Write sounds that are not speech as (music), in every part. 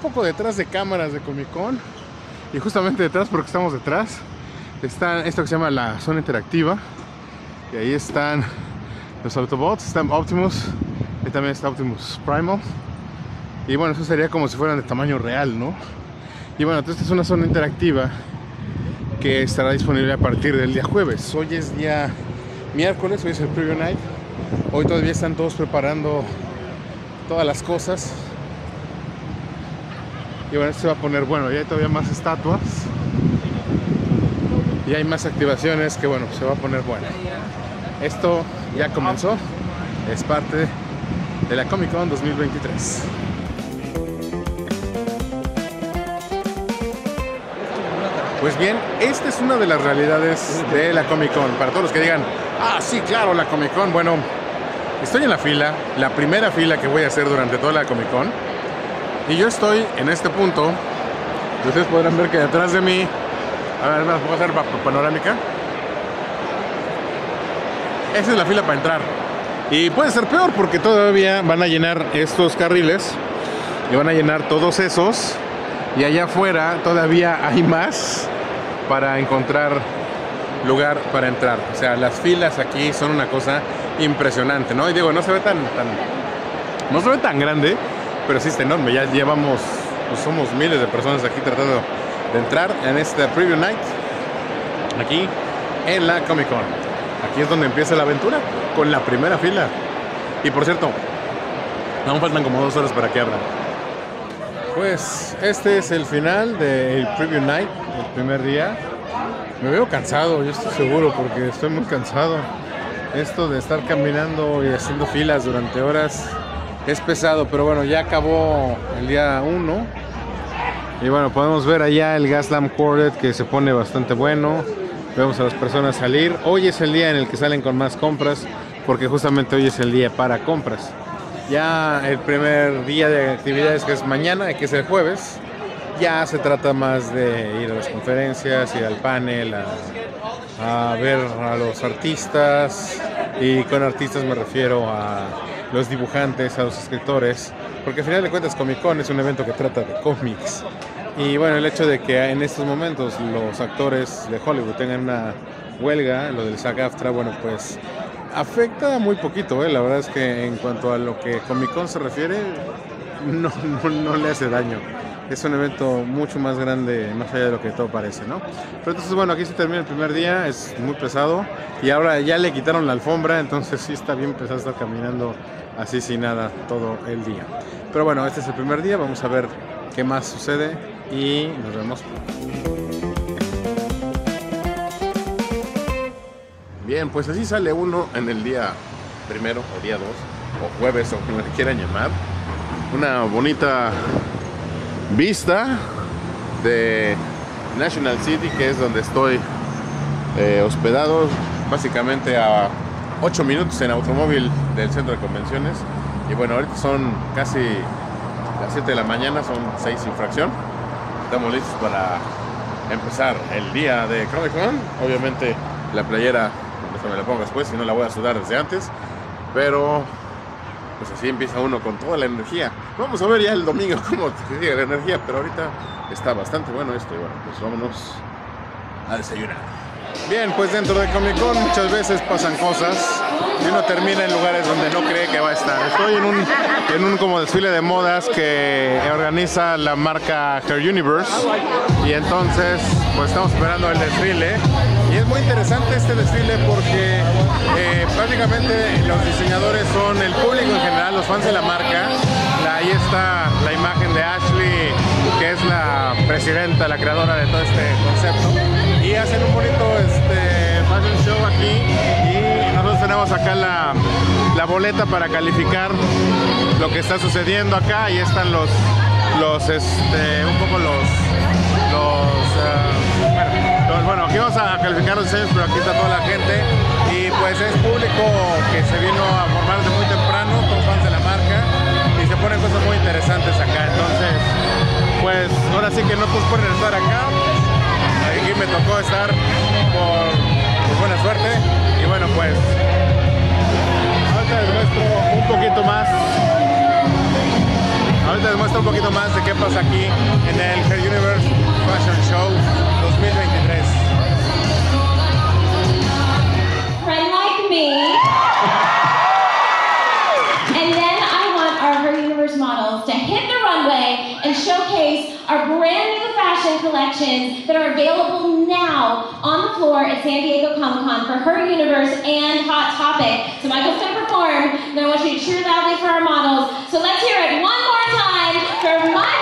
poco detrás de cámaras de Comic Con. Y justamente detrás, porque estamos detrás, está esto que se llama la zona interactiva. Y ahí están los Autobots, están Optimus, y también está Optimus Primal. Y bueno, eso sería como si fueran de tamaño real, ¿no? Y bueno, esta es una zona interactiva que estará disponible a partir del día jueves. Hoy es día miércoles, hoy es el preview night. Hoy todavía están todos preparando todas las cosas. Y bueno, esto se va a poner bueno, y hay todavía más estatuas. Y hay más activaciones que bueno, se va a poner bueno. Esto ya comenzó, es parte de la Comic Con 2023. Pues bien, esta es una de las realidades de la Comic Con. Para todos los que digan, ah, sí, claro, la Comic Con. Bueno, estoy en la fila, la primera fila que voy a hacer durante toda la Comic Con. Y yo estoy en este punto. Ustedes podrán ver que detrás de mí, a ver, voy a hacer panorámica. Esa es la fila para entrar. Y puede ser peor porque todavía van a llenar estos carriles y van a llenar todos esos. Y allá afuera todavía hay más para encontrar lugar para entrar. O sea, las filas aquí son una cosa impresionante, ¿no? Y digo, no se ve tan, tan no se ve tan grande, pero sí está enorme. Ya llevamos, pues somos miles de personas aquí tratando de entrar en este preview night, aquí en la Comic Con. Aquí es donde empieza la aventura, con la primera fila. Y por cierto, aún faltan como dos horas para que abran. Pues este es el final del preview night, el primer día. Me veo cansado, yo estoy seguro, porque estoy muy cansado. Esto de estar caminando y haciendo filas durante horas es pesado, pero bueno, ya acabó el día 1. Y bueno, podemos ver allá el Gaslam Quartet que se pone bastante bueno. Vemos a las personas salir. Hoy es el día en el que salen con más compras, porque justamente hoy es el día para compras. Ya el primer día de actividades que es mañana, que es el jueves, ya se trata más de ir a las conferencias, ir al panel, a, a, ver a los artistas. Y con artistas me refiero a los dibujantes, a los escritores, porque al final de cuentas Comic Con es un evento que trata de cómics. Y bueno, el hecho de que en estos momentos los actores de Hollywood tengan una huelga, lo del SAG-AFTRA, bueno, pues afecta muy poquito, ¿eh? la verdad es que en cuanto a lo que Comic Con se refiere, no, no, no, le hace daño. Es un evento mucho más grande, más allá de lo que todo parece, ¿no? Pero entonces, bueno, aquí se termina el primer día, es muy pesado y ahora ya le quitaron la alfombra, entonces sí está bien pesado estar caminando así sin nada todo el día. Pero bueno, este es el primer día, vamos a ver qué más sucede y nos vemos. Bien, pues así sale uno en el día primero o día dos, o jueves o como le quieran llamar. Una bonita vista de National City, que es donde estoy eh, hospedado, básicamente a 8 minutos en automóvil del centro de convenciones. Y bueno, ahorita son casi las 7 de la mañana, son 6 infracción. Estamos listos para empezar el día de Comic Con. Obviamente la playera me la pongo después, si no la voy a sudar desde antes. Pero pues así empieza uno con toda la energía. Vamos a ver ya el domingo (laughs) cómo sigue la energía, pero ahorita está bastante bueno esto. Y bueno, pues vámonos a desayunar. Bien, pues dentro de Comic Con muchas veces pasan cosas y uno termina en lugares donde no cree que va a estar. Estoy en un, en un como desfile de modas que organiza la marca Her Universe y entonces pues estamos esperando el desfile y es muy interesante este desfile porque eh, prácticamente los diseñadores son el público en general, los fans de la marca. Ahí está la imagen de Ashley, que es la presidenta, la creadora de todo este concepto. Y hacen un bonito este, fashion show aquí y nosotros tenemos acá la, la boleta para calificar lo que está sucediendo acá. Ahí están los, los este, un poco los, los uh, bueno, aquí vamos a calificar los diseños, pero aquí está toda la gente. Y pues es público que se vino a formar desde muy temprano, con fans de la marca. Y se ponen cosas muy interesantes acá. Entonces, pues ahora sí que no posponen estar acá. Aquí me tocó estar por, por buena suerte. Y bueno, pues ahorita les muestro un poquito más. Ahorita les muestro un poquito más de qué pasa aquí en el Her Universe Fashion Show 2023. friend like me. (laughs) and showcase our brand new fashion collections that are available now on the floor at San Diego Comic Con for Her Universe and Hot Topic. So Michael's going to perform, then I want you to cheer loudly for our models. So let's hear it one more time for my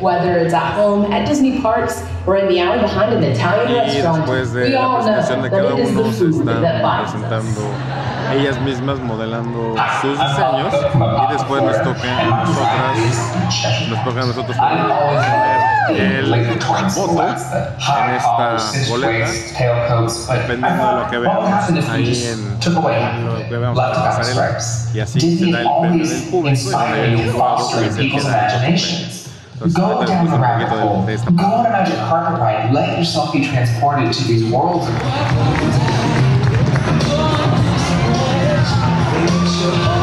Whether it's at home, at Disney parks, or in the alley behind an Italian restaurant, de we all know that it is the se food that binds us. ellas mismas modelando sus diseños y después nos toca a nosotras nos toca a nosotros el voto en esta boleta dependiendo de lo que veamos ahí en, lo que veamos en la pasarela y así se da el premio del público y donde hay un jurado que es el que da el premio. Entonces, Go ahorita les down puse the un rabbit poquito hole. de, de esta Go on a magic carpet ride. Let yourself be transported to these worlds. El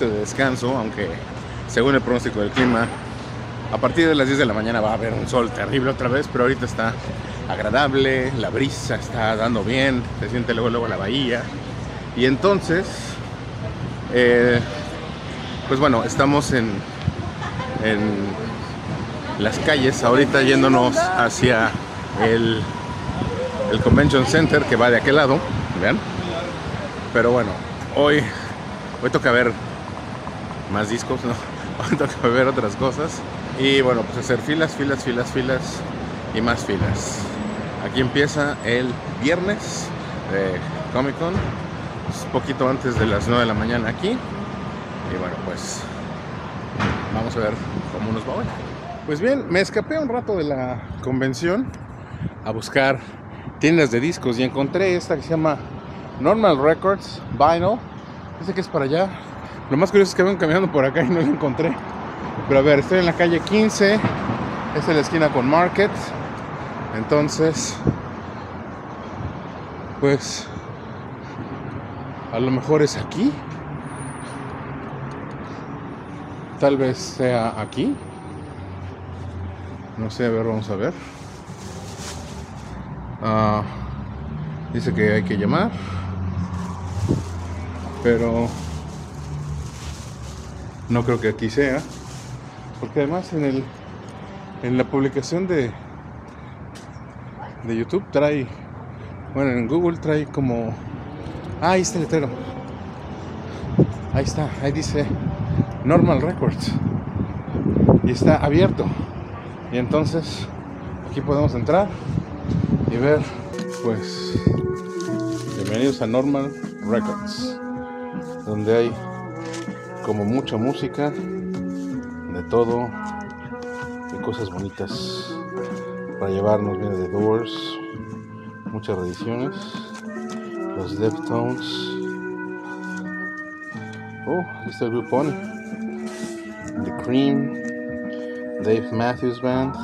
de descanso, aunque según el pronóstico del clima, a partir de las 10 de la mañana va a haber un sol terrible otra vez, pero ahorita está agradable, la brisa está dando bien, se siente luego luego la bahía. Y entonces, eh, pues bueno, estamos en, en las calles, ahorita yéndonos hacia el, el Convention Center que va de aquel lado, vean. Pero bueno, hoy, hoy toca ver más discos, ¿no? (laughs) Hoy toca ver otras cosas. Y bueno, pues hacer filas, filas, filas, filas y más filas. Aquí empieza el viernes de Comic Con, un poquito antes de las 9 de la mañana aquí. Y bueno, pues vamos a ver cómo nos va hoy. Pues bien, me escapé un rato de la convención a buscar tiendas de discos y encontré esta que se llama Normal Records Vinyl. Dice que es para allá. Lo más curioso es que vengo caminando por acá y no la encontré. Pero a ver, estoy en la calle 15. Esta es la esquina con Market. Entonces, pues a lo mejor es aquí. Tal vez sea aquí. No sé, a ver, vamos a ver. Ah, dice que hay que llamar. Pero no creo que aquí sea. Porque además en el en la publicación de de YouTube trae bueno en Google trae como ah, ahí está el letrero ahí está ahí dice Normal Records y está abierto y entonces aquí podemos entrar y ver, pues, bienvenidos a Normal Records, donde hay como mucha música, de todo, y cosas bonitas para llevarnos. Viene de Doors, muchas reediciones, los Deftones. Oh, está el grupo Oni. The Cream, Dave Matthews Band.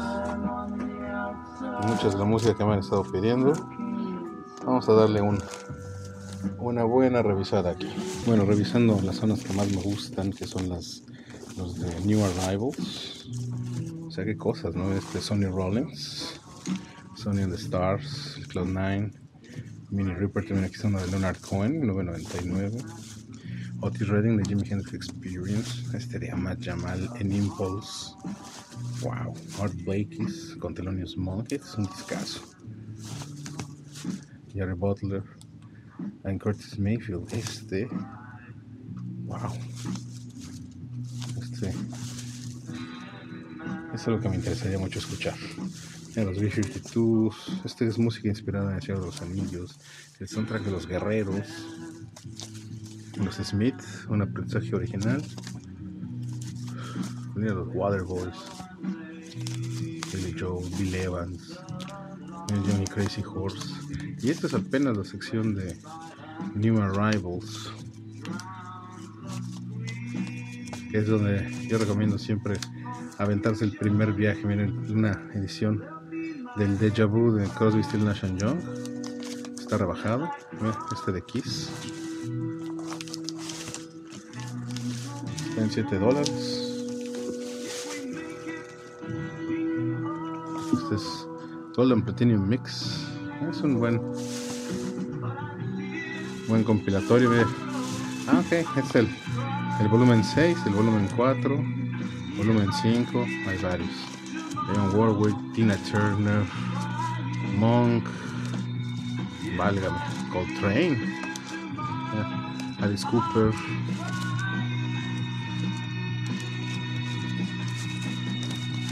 Muchas de la música que me han estado pidiendo. Vamos a darle un, una buena revisada aquí. Bueno, revisando las zonas que más me gustan, que son las de New Arrivals. O sea, qué cosas, ¿no? Este Sonny Rollins, Sonny and the Stars, Cloud9, Mini Reaper también aquí son de Leonard Cohen, 999. Otis Redding de Jimi Hendrix Experience, este de Ahmad Jamal en Impulse. Wow, Art Blakey's con Thelonious Monk, es un discazo. Jerry Butler and Curtis Mayfield, este. Wow. Este. Eso es lo que me interesaría mucho escuchar. En los B-52, este es música inspirada en el Señor de los Anillos, el soundtrack de los Guerreros, los Smith, un aprendizaje original, Mira los Waterboys, Billy Joe, Bill Evans, Johnny Crazy Horse. Y esta es apenas la sección de New Arrivals, que es donde yo recomiendo siempre aventarse el primer viaje. Miren, una edición del Deja Vu de Crosby, Still Nash Young. Está rebajado. Este de Kiss. Está en 7 dólares. Este es Golden Platinum Mix. Es un buen buen compilatorio. Ah, ok, es el, el volumen 6, el volumen 4, volumen 5, hay varios. Leon Warwick, Tina Turner, Monk, válgame, Coltrane, eh, Alice Cooper.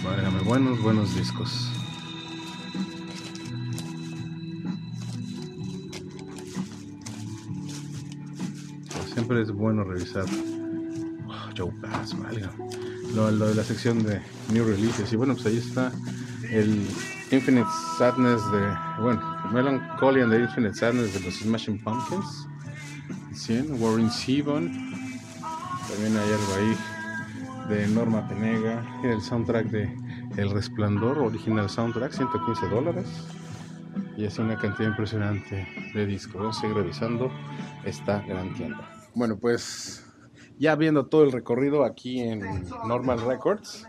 Válgame, buenos, buenos discos. Siempre es bueno revisar. Oh, Joe Pass, lo, de la sección de New Releases. Y bueno, pues ahí está el Infinite Sadness de, bueno, Melancholy and the Infinite Sadness de los Smashing Pumpkins. 100, Warren Zevon. También hay algo ahí de Norma Penega. El soundtrack de El Resplandor, original soundtrack, 115 dólares. Y así una cantidad impresionante de discos. Vamos revisando esta gran tienda. Bueno, pues ya viendo todo el recorrido aquí en Normal Records.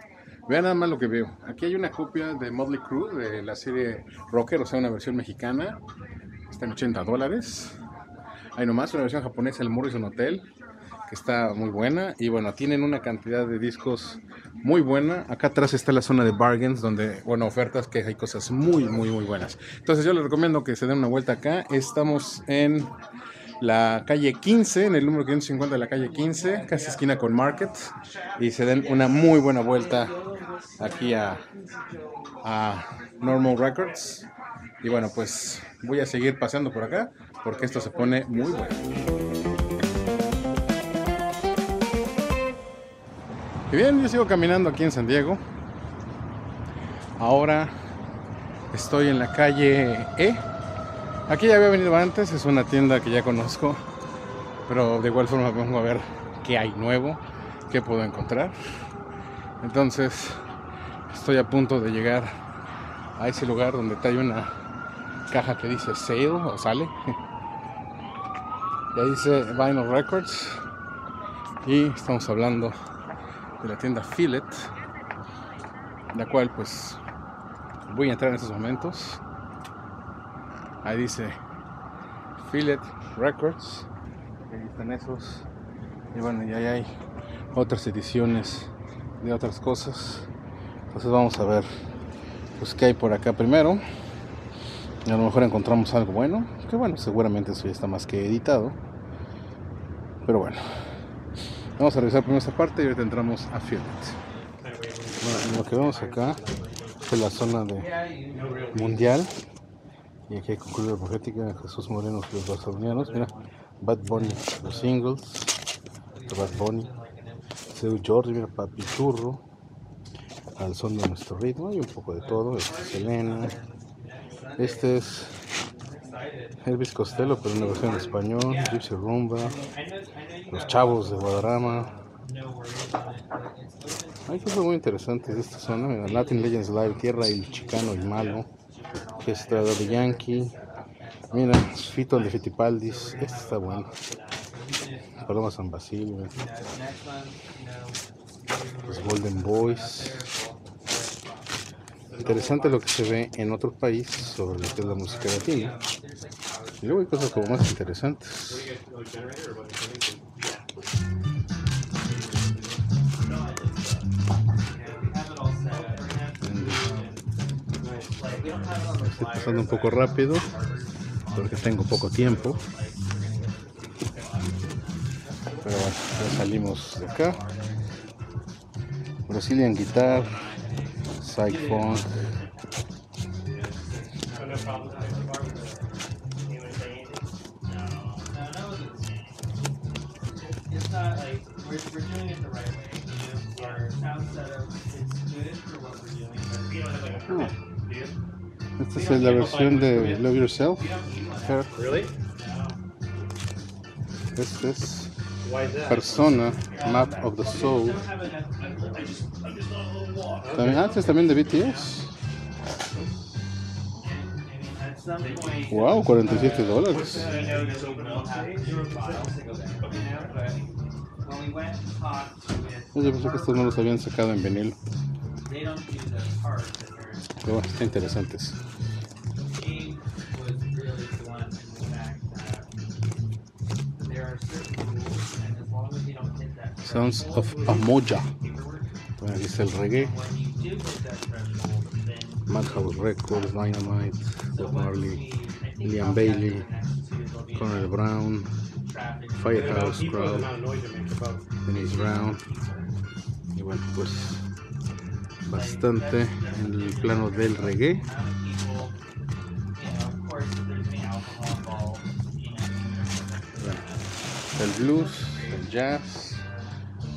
Vean nada más lo que veo. Aquí hay una copia de Motley Crue de la serie Rocker, o sea, una versión mexicana. Está en 80 dólares. Hay nomás una versión japonesa, el Morrison Hotel, que está muy buena. Y bueno, tienen una cantidad de discos muy buena. Acá atrás está la zona de bargains, donde, bueno, ofertas que hay cosas muy, muy, muy buenas. Entonces yo les recomiendo que se den una vuelta acá. Estamos en la calle 15, en el número 550 de la calle 15, casi esquina con Market, y se den una muy buena vuelta aquí a, a Normal Records. Y bueno, pues voy a seguir paseando por acá porque esto se pone muy bueno. Y bien, yo sigo caminando aquí en San Diego. Ahora estoy en la calle E Aquí ya había venido antes, es una tienda que ya conozco, pero de igual forma vengo a ver qué hay nuevo, qué puedo encontrar. Entonces, estoy a punto de llegar a ese lugar donde hay una caja que dice sale o sale. Y ahí dice Vinyl Records. Y estamos hablando de la tienda Fillet, la cual pues voy a entrar en estos momentos. Ahí dice Fillet Records. Ahí están esos. Y bueno, ya hay otras ediciones de otras cosas. Entonces vamos a ver pues qué hay por acá primero. a lo mejor encontramos algo bueno. Que bueno, seguramente eso ya está más que editado. Pero bueno. Vamos a revisar primero esta parte y ahorita entramos a Fillet. Bueno, lo que vemos acá es la zona de mundial. Y aquí concurso de profética Jesús Moreno y los barcelonianos. Mira, Bad Bunny, los singles. Bad Bunny. Seu Jordi, mira, Papi Churro. Al son de nuestro ritmo. Y un poco de todo. Este es Selena. Este es Elvis Costello, pero una versión en español. Gypsy Rumba. Los Chavos de Guadarrama. Hay cosas muy interesantes de esta zona. Latin Legends Live, Tierra y Chicano y Malo. Fiesta de Yankee. Mira, Fito de Fitipaldis. Este está bueno. Paloma San Basilio. Los Golden Boys. Interesante lo que se ve en otro país sobre lo que es la música latina. Y luego hay cosas como más interesantes. Estoy pasando un poco rápido porque tengo poco tiempo. Pero bueno, ya salimos de acá. Brazilian Guitar. It's Esta es la versión de Love Yourself. Really? Este es? Persona, Map of the Soul. También, ah, este es también de BTS. Wow, 47 dólares. Yo pensé que estos no los habían sacado en vinilo. they don't do the part that they're, Pero bueno, están interesantes. Threshold of Amoja. Bueno, aquí está el reggae. Madhouse Records, Dynamite, Bob Marley, we, I think Liam outside Bailey, Conor Brown. Firehouse Crowd, Dennis Brown. Y bueno, pues bastante en el plano del reggae. el blues, el jazz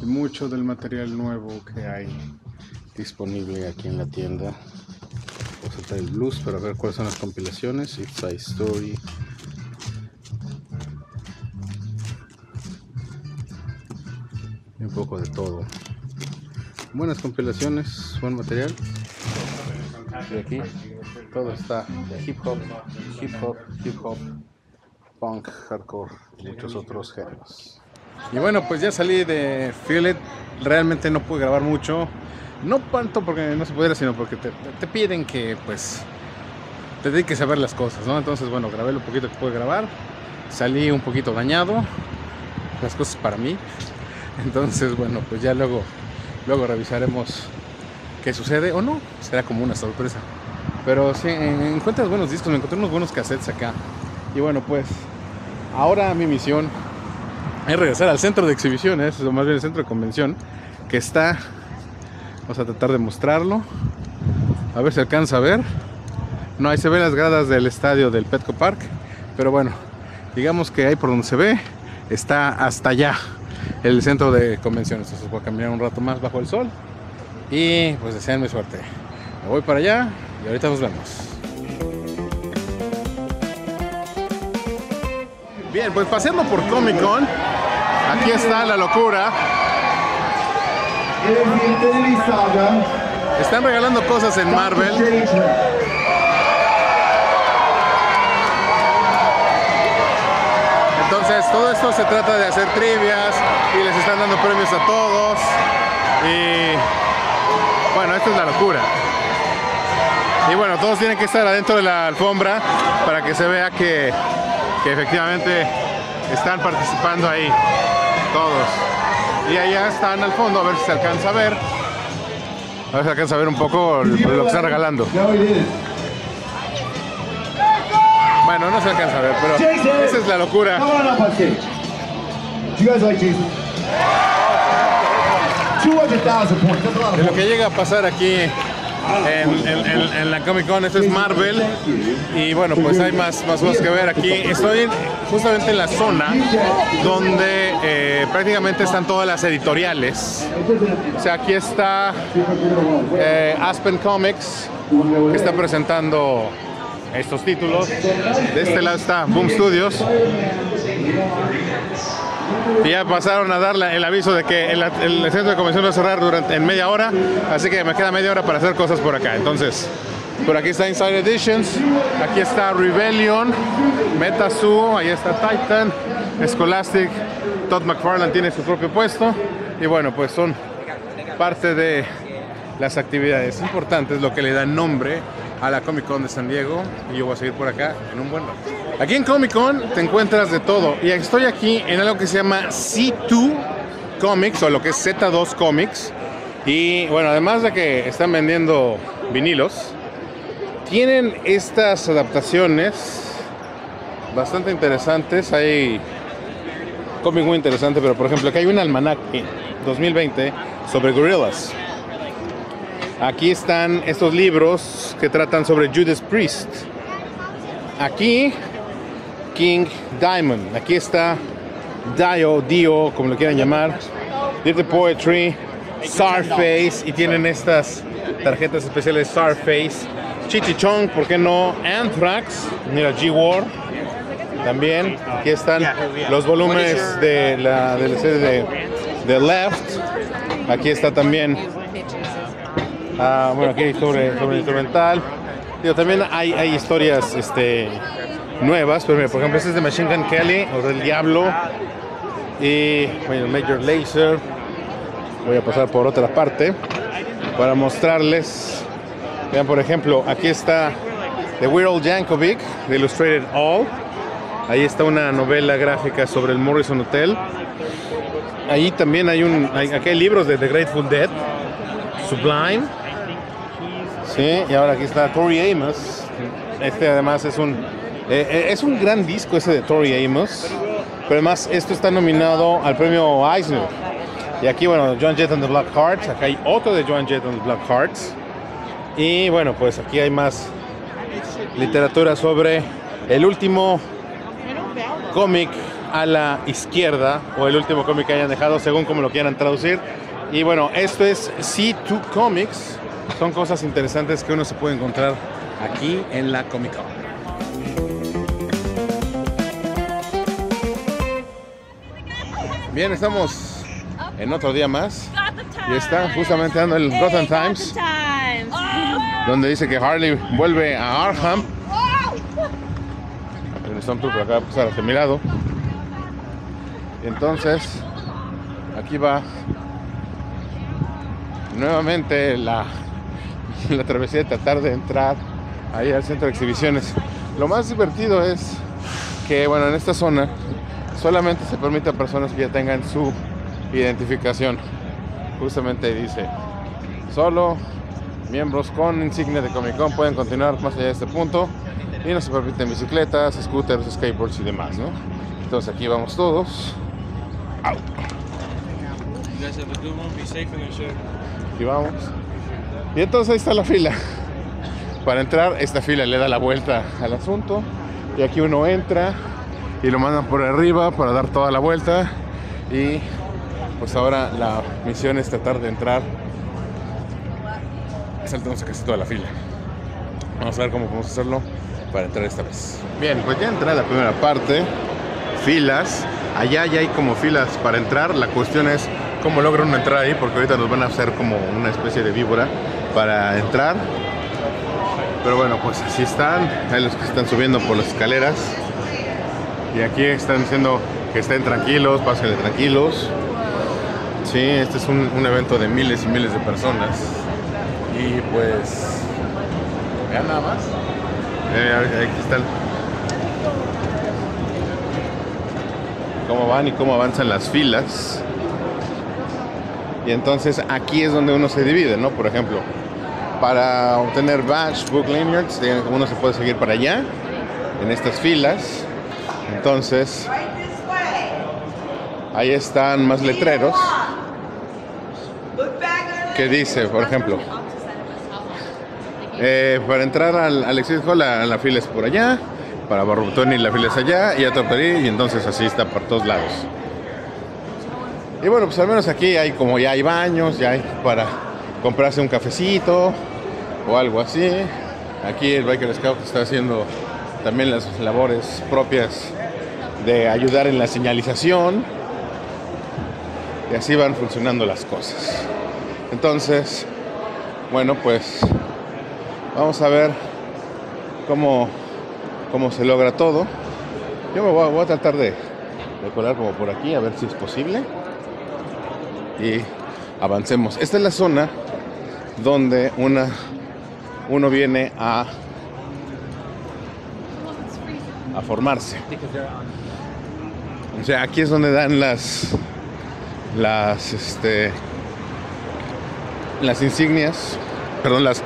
y mucho del material nuevo que hay disponible aquí en la tienda. Voy a saltar el blues para ver cuáles son las compilaciones. It's Side Story. Y un poco de todo. Buenas compilaciones, buen material. Y aquí todo está hip hop, hip hop, hip hop, punk, hardcore y muchos otros géneros. Y bueno, pues ya salí de Feel It. Realmente no pude grabar mucho. No tanto porque no se pudiera, sino porque te, te piden que pues te dediques a ver las cosas, ¿no? Entonces, bueno, grabé lo poquito que pude grabar. Salí un poquito dañado. Las cosas para mí. Entonces, bueno, pues ya luego, luego revisaremos qué sucede o no. Será como una sorpresa. Pero sí, en- encuentras buenos discos, me encontré unos buenos cassettes acá. Y bueno, pues ahora mi misión es regresar al centro de exhibiciones, o más bien el centro de convención, que está, vamos a tratar de mostrarlo, a ver si alcanza a ver. No, ahí se ven las gradas del estadio del Petco Park, pero bueno, digamos que ahí por donde se ve, está hasta allá el centro de convenciones. Entonces voy a caminar un rato más bajo el sol y pues deseenme suerte. Me voy para allá y ahorita nos vemos. Bien, pues paseando por Comic Con, aquí está la locura. Están regalando cosas en Marvel. Entonces, todo esto se trata de hacer trivias y les están dando premios a todos. Y bueno, esto es la locura. Y bueno, todos tienen que estar adentro de la alfombra para que se vea que, que efectivamente están participando ahí. Todos. Y allá están al fondo, a ver si se alcanza a ver. A ver si alcanza a ver un poco lo que están regalando. Bueno, no se alcanza a ver, pero esa es la locura. Come on up on stage. Do you guys like Jason? 200,000 points. That's a lot of de lo que llega a pasar aquí en, la Comic Con. Esto es Marvel. Y bueno, pues hay más, más cosas que ver aquí. Estoy en- justamente en la zona donde eh, prácticamente están todas las editoriales. O sea, aquí está eh, Aspen Comics, que está presentando estos títulos. De este lado está Boom Studios. Ya pasaron a dar el aviso de que el, centro de convención va a cerrar durante, en media hora, así que me queda media hora para hacer cosas por acá. Entonces, por aquí está Inside Editions, aquí está Rebellion, MetaZoo, ahí está Titan, Scholastic, Todd McFarlane tiene su propio puesto y bueno, pues son parte de las actividades importantes, lo que le da nombre a la Comic Con de San Diego y yo voy a seguir por acá en un buen rato. Aquí en Comic Con te encuentras de todo y estoy aquí en algo que se llama C2 Comics o lo que es Z2 Comics y bueno, además de que están vendiendo vinilos, tienen estas adaptaciones bastante interesantes, hay cómic muy interesante, pero por ejemplo, aquí hay un almanaque 2020 sobre gorillas. Aquí están estos libros que tratan sobre Judas Priest. Aquí, King Diamond. Aquí está Dio, Dio, como lo quieran llamar. Dirty Poetry, Starface. Y tienen estas tarjetas especiales Starface. Chichichong, ¿por qué no? Anthrax. Mira, G-War. También. Aquí están los volúmenes de la, serie de, de Left. Aquí está también Ah, bueno, aquí hay sobre, sobre el instrumental. Digo, también hay, hay historias este, nuevas, pero mira, por ejemplo, este es de Machine Gun Kelly, o del Diablo. Y bueno, Major Laser. Voy a pasar por otra parte para mostrarles. Vean, por ejemplo, aquí está The Weird Yankovic, de Illustrated All. Ahí está una novela gráfica sobre el Morrison Hotel. Ahí también hay un. hay- aquí hay libros de The Grateful Dead. Sublime. Sí, y ahora aquí está Tori Amos. Este además es un eh, eh, es un gran disco ese de Tori Amos. Pero además esto está nominado al premio Eisner. Y aquí, bueno, Joan Jett and the Black Hearts. Acá hay otro de Joan Jett and the Black Hearts. Y bueno, pues aquí hay más literatura sobre el último cómic a la izquierda o el último cómic que hayan dejado según como lo quieran traducir. Y bueno, esto es C2 Comics. Son cosas interesantes que uno se puede encontrar aquí en la Comic Con. Bien, estamos en otro día más. Y está justamente dando el Gotham Times, donde dice que Harley vuelve a Arkham. El Stormtrooper acaba de pasar hacia mi lado. Entonces, aquí va nuevamente la, (laughs) la travesía de tratar de entrar ahí al centro de exhibiciones. Lo más divertido es que, bueno, en esta zona solamente se permite a personas que ya tengan su identificación. Justamente dice, solo miembros con insignia de Comic Con pueden continuar más allá de este punto y no se permiten bicicletas, scooters, skateboards y demás, ¿no? Entonces aquí vamos todos. Au. Aquí vamos. Y entonces ahí está la fila. Para entrar, esta fila le da la vuelta al asunto. Y aquí uno entra y lo mandan por arriba para dar toda la vuelta. Y pues ahora la misión es tratar de entrar. Saltamos casi toda la fila. Vamos a ver cómo podemos hacerlo para entrar esta vez. Bien, pues ya entré a la primera parte. Filas. Allá ya hay como filas para entrar. La cuestión es cómo logra uno entrar ahí, porque ahorita nos van a hacer como una especie de víbora para entrar. Pero bueno, pues así están. Hay los que están subiendo por las escaleras. Y aquí están diciendo que estén tranquilos, pásenle tranquilos. Sí, este es un, evento de miles y miles de personas. Y pues, vean nada más. Eh, aquí están. Cómo van y cómo avanzan las filas. Y entonces aquí es donde uno se divide, ¿no? Por ejemplo, para obtener badge, book lanyards, uno se puede seguir para allá, en estas filas. Entonces, ahí están más letreros que dice, por ejemplo, Eh, para entrar al, al Hall, la, la fila es por allá. Para Barbotoni la fila es allá. Y a Tortorí, y entonces así está por todos lados. Y bueno, pues al menos aquí hay como ya hay baños, ya hay para comprarse un cafecito o algo así. Aquí el Biker Scout está haciendo también las labores propias de ayudar en la señalización. Y así van funcionando las cosas. Entonces, bueno, pues vamos a ver cómo, cómo se logra todo. Yo me voy a, voy a tratar de, de colar como por aquí, a ver si es posible. Y avancemos. Esta es la zona donde una, uno viene a, a formarse. O sea, aquí es donde dan las las este las insignias, perdón, las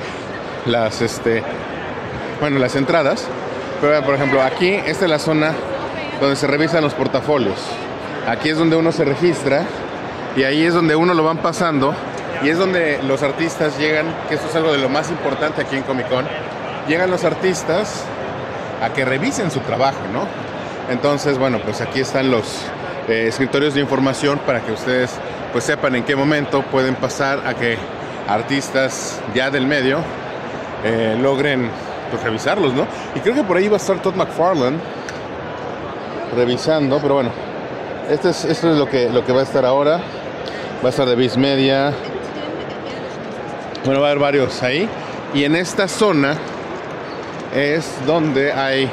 las este bueno, las entradas. Pero por ejemplo, aquí esta es la zona donde se revisan los portafolios. Aquí es donde uno se registra y ahí es donde uno lo van pasando y es donde los artistas llegan, que esto es algo de lo más importante aquí en Comic Con, llegan los artistas a que revisen su trabajo, ¿no? Entonces, bueno, pues aquí están los eh, escritorios de información para que ustedes pues sepan en qué momento pueden pasar a que artistas ya del medio eh, logren pues, revisarlos, ¿no? Y creo que por ahí va a estar Todd McFarlane revisando, pero bueno, esto es, esto es lo, que, lo que va a estar ahora. Va a estar de Viz Media. Bueno, va a haber varios ahí. Y en esta zona es donde hay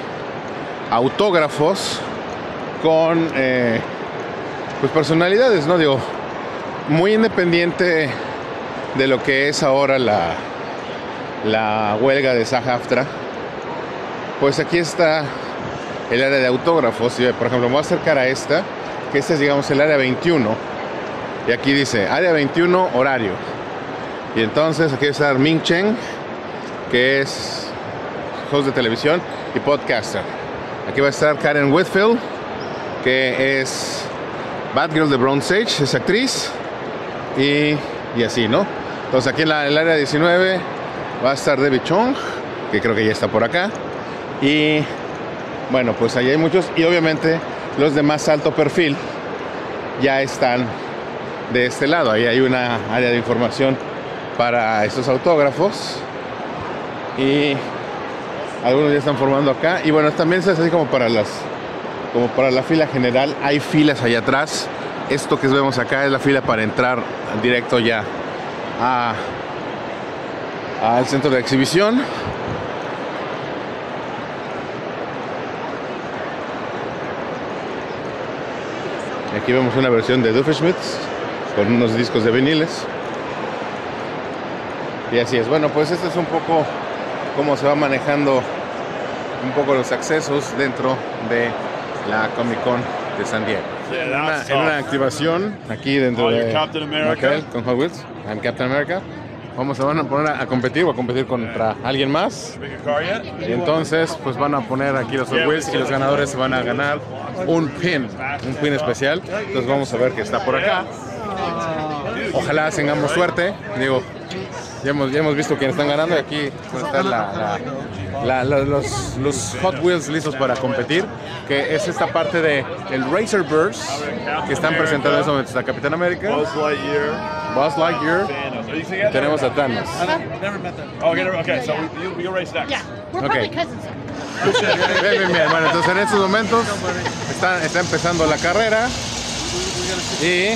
autógrafos con eh, pues personalidades, ¿no? Digo, muy independiente de lo que es ahora la, la huelga de SAG-AFTRA. Pues aquí está el área de autógrafos. Por ejemplo, me voy a acercar a esta, que esta es, digamos, el área 21. Y aquí dice, área 21, horario. Y entonces aquí está Ming Chen, que es host de televisión y podcaster. Aquí va a estar Karen Whitfield, que es Batgirl de Bronze Age, es actriz. Y, y así, ¿no? Entonces aquí en la, el área 19 va a estar Debbie Chong, que creo que ya está por acá. Y bueno, pues ahí hay muchos. Y obviamente los de más alto perfil ya están de este lado. Ahí hay una área de información para estos autógrafos. Y algunos ya están formando acá. Y bueno, también es así como para las como para la fila general. Hay filas allá atrás. Esto que vemos acá es la fila para entrar directo ya a, al centro de exhibición. Aquí vemos una versión de Doofenshmirtz con unos discos de viniles. Y así es. Bueno, pues este es un poco cómo se va manejando un poco los accesos dentro de la Comic Con de San Diego. En una, en una activación aquí dentro Oh, de con Hot Wheels. I'm Captain America. Vamos a, van a poner a competir o a competir contra alguien más. Y entonces, pues van a poner aquí los Hot Wheels y los ganadores se van a ganar un pin, un pin especial. Entonces vamos a ver qué está por acá. Ojalá tengamos suerte. Digo, ya hemos, ya hemos visto quiénes están ganando y aquí pues, está la, la- la- la- los, los Hot Wheels listos para competir. Que es esta parte de el Racer Burst que están presentando en este momento. Está Capitán América, Buzz Lightyear, Buzz Lightyear, together? tenemos a Thanos. Never met them. Oh, okay, okay. So we, you, we go race next. Yeah, we're Okay. probably cousins. Bien, bien, bien. Bueno, entonces en estos momentos está, está empezando la carrera y...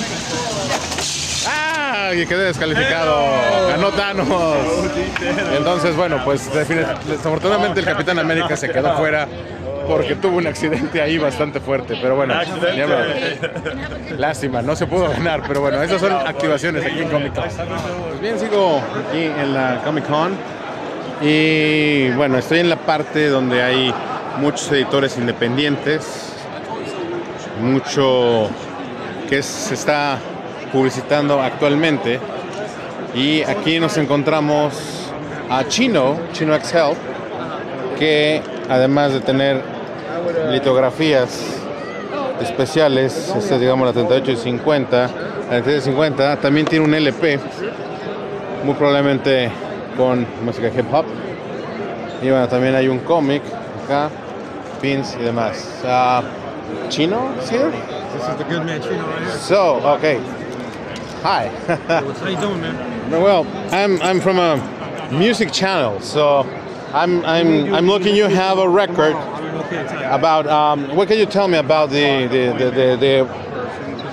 ¡Ah! Y quedé descalificado. Ganó Thanos. (laughs) Entonces, bueno, pues desafortunadamente el Capitán América se quedó fuera porque tuvo un accidente ahí bastante fuerte. Pero bueno, ya me- lástima, no se pudo ganar. Pero bueno, esas son activaciones aquí en Comic Con. Pues bien, sigo aquí en la Comic Con. Y bueno, estoy en la parte donde hay muchos editores independientes, mucho que se está publicitando actualmente. Y aquí nos encontramos a Chino, Chino X Help, que además de tener litografías especiales, esta es digamos la 38 y 50, la 37 y 50, también tiene un LP, muy probablemente con música hip hop. Y bueno, también hay un cómic acá, pins y demás. Ah, ¿Chino? is here? This is the good man Chino right here. So, okay. Hi. What's how you doing, man? (laughs) well, I'm I'm from a music channel, so I'm I'm I'm looking. You have a record Okay, tell you. about. Um, what can you tell me about the the the the,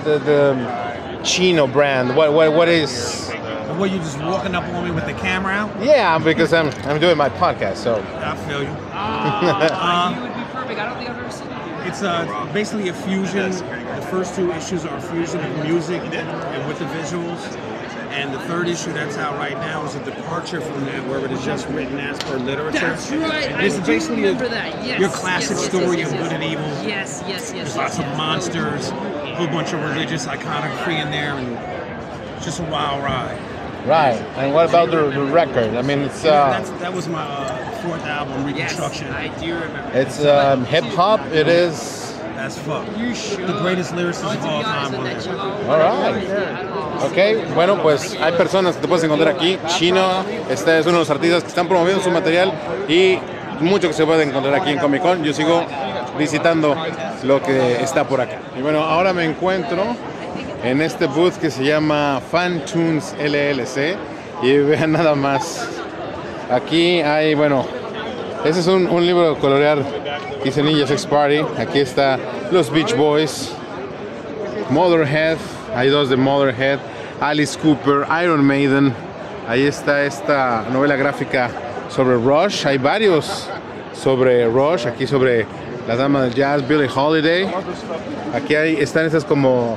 the, the, the Chino brand? What what what is? And what you just walking up on me with the camera out? Yeah, because I'm I'm doing my podcast, so. I feel you. Uh, (laughs) you would be perfect. I don't think I've ever seen you. It's uh, basically a fusion. The first two issues are a fusion of music and with the visuals. And the third issue that's out right now is a departure from that, where it is just written as per literature. That's right. I It's do basically a- remember that. Yes. your classic yes, yes, story yes, of yes, good and evil. Yes, yes, yes. There's yes, lots yes. of monsters, a whole bunch of religious iconography in there, and it's just a wild ride. Right. And what about the, the record? I mean, it's uh, that's, that was my uh, fourth album, Yes, Reconstruction. I do remember. it's um, hip hop. It is. That's fuck. The greatest lyricist of all time All right. Ok, bueno, pues hay personas que te puedes encontrar aquí. Chino, este es uno de los artistas que están promoviendo su material y mucho que se puede encontrar aquí en Comic Con. Yo sigo visitando lo que está por acá. Y bueno, ahora me encuentro en este booth que se llama Fan Tunes LLC y vean nada más. Aquí hay, bueno, ese es un, un libro de colorear dice Ninja Sex Party. Aquí está los Beach Boys. Motherhead, hay dos de Motherhead, Alice Cooper, Iron Maiden, ahí está esta novela gráfica sobre Rush, hay varios sobre Rush, aquí sobre la dama del jazz, Billie Holiday, aquí hay, están estas como,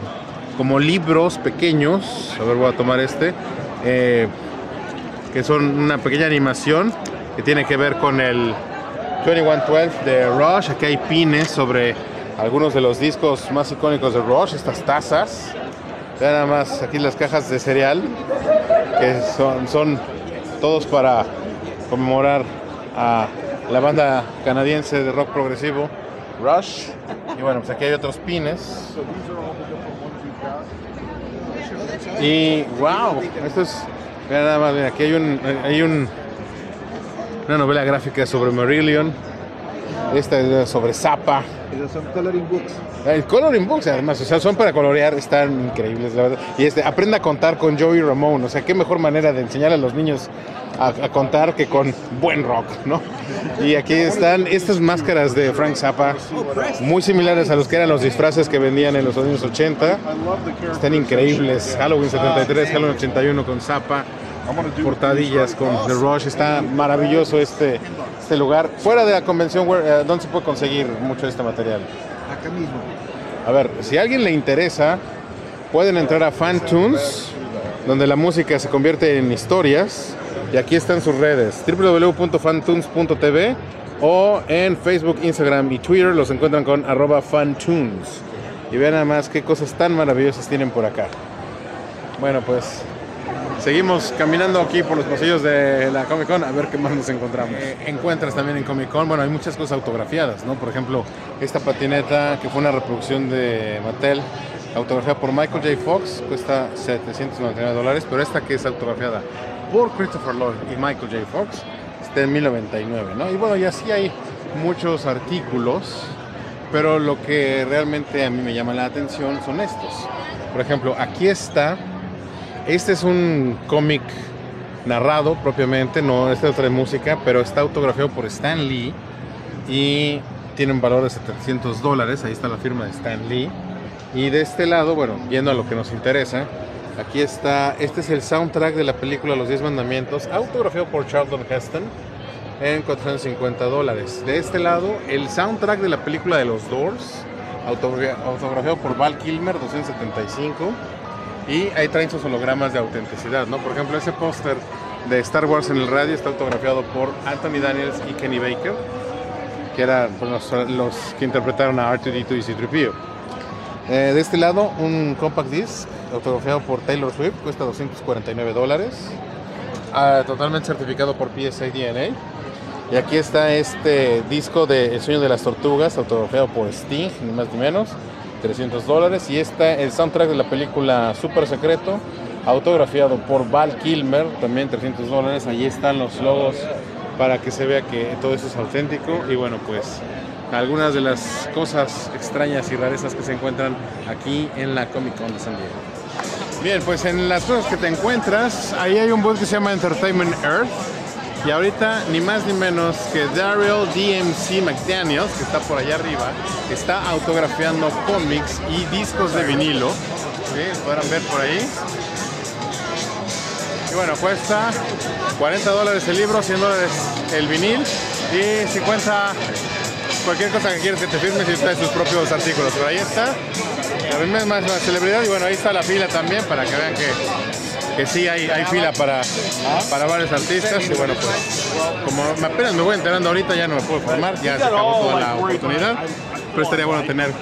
como libros pequeños, a ver voy a tomar este, eh, que son una pequeña animación que tiene que ver con el 2112 de Rush. Aquí hay pines sobre algunos de los discos más icónicos de Rush, estas tazas. Vean nada más aquí las cajas de cereal, que son, todos para conmemorar a la banda canadiense de rock progresivo, Rush. Y bueno, pues aquí hay otros pines. Y wow, esto es, vean nada más, mira, aquí hay un, hay un, una novela gráfica sobre Marillion, esta es sobre Zappa. Son coloring books. El coloring books, además, o sea, son para colorear, están increíbles, la verdad. Y este, aprenda a contar con Joey Ramone, o sea, qué mejor manera de enseñar a los niños a, a contar que con buen rock, ¿no? Y aquí están estas máscaras de Frank Zappa, muy similares a los que eran los disfraces que vendían en los años 80. Están increíbles. Halloween 73, Halloween 81 con Zappa, portadillas con The Rush. Está maravilloso este, este lugar. Fuera de la convención, eh, ¿dónde se puede conseguir mucho de este material? Acá mismo. A ver, si a alguien le interesa, pueden entrar a Fantunes, donde la música se convierte en historias. Y aquí están sus redes, www.fantunes.tv o en Facebook, Instagram y Twitter los encuentran con arroba Fantunes. Y vean nada más qué cosas tan maravillosas tienen por acá. Bueno, pues seguimos caminando aquí por los pasillos de la Comic Con a ver qué más nos encontramos. Eh, encuentras también en Comic Con, bueno, hay muchas cosas autografiadas, ¿no? Por ejemplo, esta patineta que fue una reproducción de Mattel, autografiada por Michael J. Fox, cuesta 799 dólares, pero esta que es autografiada por Christopher Lloyd y Michael J. Fox está en 1099, ¿no? Y bueno, y así hay muchos artículos, pero lo que realmente a mí me llama la atención son estos. Por ejemplo, aquí está este es un cómic narrado propiamente, no este trae música, pero está autografiado por Stan Lee y tiene un valor de 700 dólares. Ahí está la firma de Stan Lee. Y de este lado, bueno, viendo a lo que nos interesa, aquí está, este es el soundtrack de la película Los 10 Mandamientos, autografiado por Charlton Heston en 450 dólares. De este lado, el soundtrack de la película de los Doors, autogra- autografiado por Val Kilmer, 275. Y ahí traen sus hologramas de autenticidad, ¿no? Por ejemplo, ese póster de Star Wars en el radio está autografiado por Anthony Daniels y Kenny Baker, que eran los, los que interpretaron a R2D2 y C-3PO. Eh, de este lado, un compact disc autografiado por Taylor Swift, cuesta 249 dólares, ah, totalmente certificado por PSA DNA. Y aquí está este disco de El sueño de las tortugas, autografiado por Sting, ni más ni menos, 300 dólares. Y está el soundtrack de la película Super Secreto, autografiado por Val Kilmer, también 300 dólares. Allí están los logos para que se vea que todo eso es auténtico y bueno, pues algunas de las cosas extrañas y rarezas que se encuentran aquí en la Comic Con de San Diego. Bien, pues en las cosas que te encuentras, ahí hay un booth que se llama Entertainment Earth. Y ahorita, ni más ni menos que Daryl DMC McDaniels, que está por allá arriba, está autografiando cómics y discos de vinilo. ¿Sí? Podrán ver por ahí. Y bueno, cuesta 40 dólares el libro, 100 dólares el vinil y 50 cualquier cosa que quieras que te firmes y trae sus propios artículos. Pero ahí está. La misma celebridad y bueno, ahí está la fila también para que vean que, que sí hay, hay fila para, para varios artistas. Y bueno, pues como apenas me voy enterando ahorita ya no me puedo formar, ya se acabó toda la oportunidad. Pero estaría bueno tener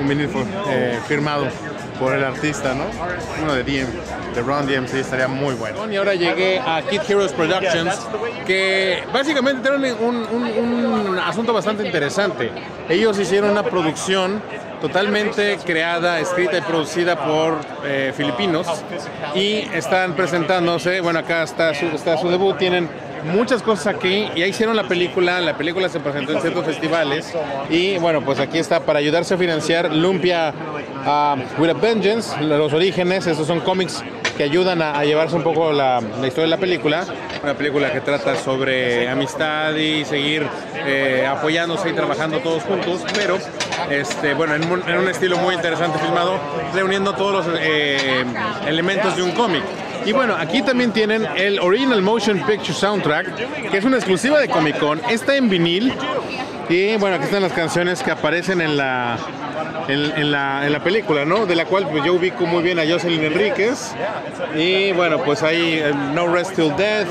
un vinil eh, firmado por el artista, ¿no? Uno de DM, de Ron DMC, estaría muy bueno. Y ahora llegué a Kid Heroes Productions, que básicamente tienen un, un, un asunto bastante interesante. Ellos hicieron una producción totalmente creada, escrita y producida por eh, filipinos y están presentándose, bueno acá está su, está su debut, tienen muchas cosas aquí y ahí hicieron la película, la película se presentó en ciertos festivales y bueno pues aquí está para ayudarse a financiar Lumpia uh, with a Vengeance, los orígenes, esos son cómics que ayudan a, a llevarse un poco la, la, historia de la película, una película que trata sobre amistad y seguir eh, apoyándose y trabajando todos juntos, pero este, bueno, en un, en un estilo muy interesante filmado, reuniendo todos los eh, elementos de un cómic. Y bueno, aquí también tienen el Original Motion Picture Soundtrack, que es una exclusiva de Comic Con. Está en vinil. Y bueno, aquí están las canciones que aparecen en la, en, en la, en la película, ¿no? De la cual pues, yo ubico muy bien a Jocelyn Enríquez. Y bueno, pues hay eh, No Rest Till Death.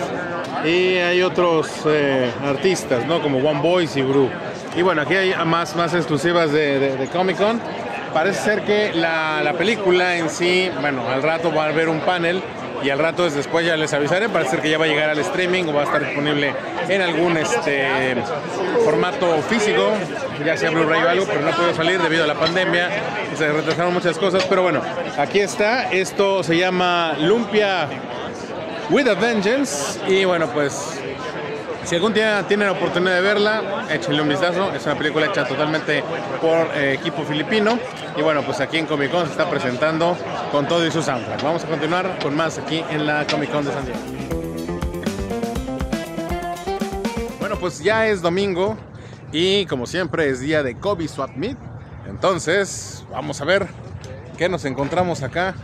Y hay otros eh, artistas, ¿no? Como One Voice y Gru. Y bueno, aquí hay más, más exclusivas de, de, de Comic Con. Parece ser que la, la película en sí, bueno, al rato va a haber un panel y al rato después ya les avisaré, parece ser que ya va a llegar al streaming o va a estar disponible en algún este formato físico, ya sea Blu-ray o algo, pero no pudo salir debido a la pandemia, se retrasaron muchas cosas, pero bueno, aquí está, esto se llama Lumpia with a Vengeance. Y bueno, pues si algún día tienen la oportunidad de verla, échenle un vistazo. Es una película hecha totalmente por eh, equipo filipino. Y bueno, pues aquí en Comic Con se está presentando con todo y su soundtrack. Vamos a continuar con más aquí en la Comic Con de San Diego. Bueno, pues ya es domingo y como siempre es día de Kobe Swap Meet. Entonces, vamos a ver qué nos encontramos acá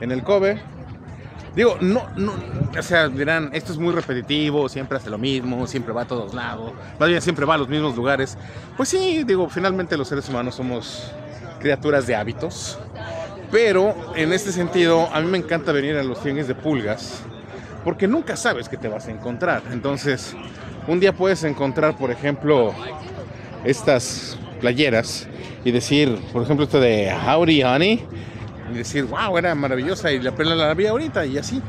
en el Kobe. Digo, no, no, o sea, dirán, esto es muy repetitivo, siempre hace lo mismo, siempre va a todos lados, más bien siempre va a los mismos lugares. Pues sí, digo, finalmente los seres humanos somos criaturas de hábitos, pero en este sentido, a mí me encanta venir a los cienes de pulgas, porque nunca sabes qué te vas a encontrar. Entonces, un día puedes encontrar, por ejemplo, estas playeras y decir, por ejemplo, esto de Howdy Honey, decir, wow, era maravillosa y la pela la vi ahorita y así.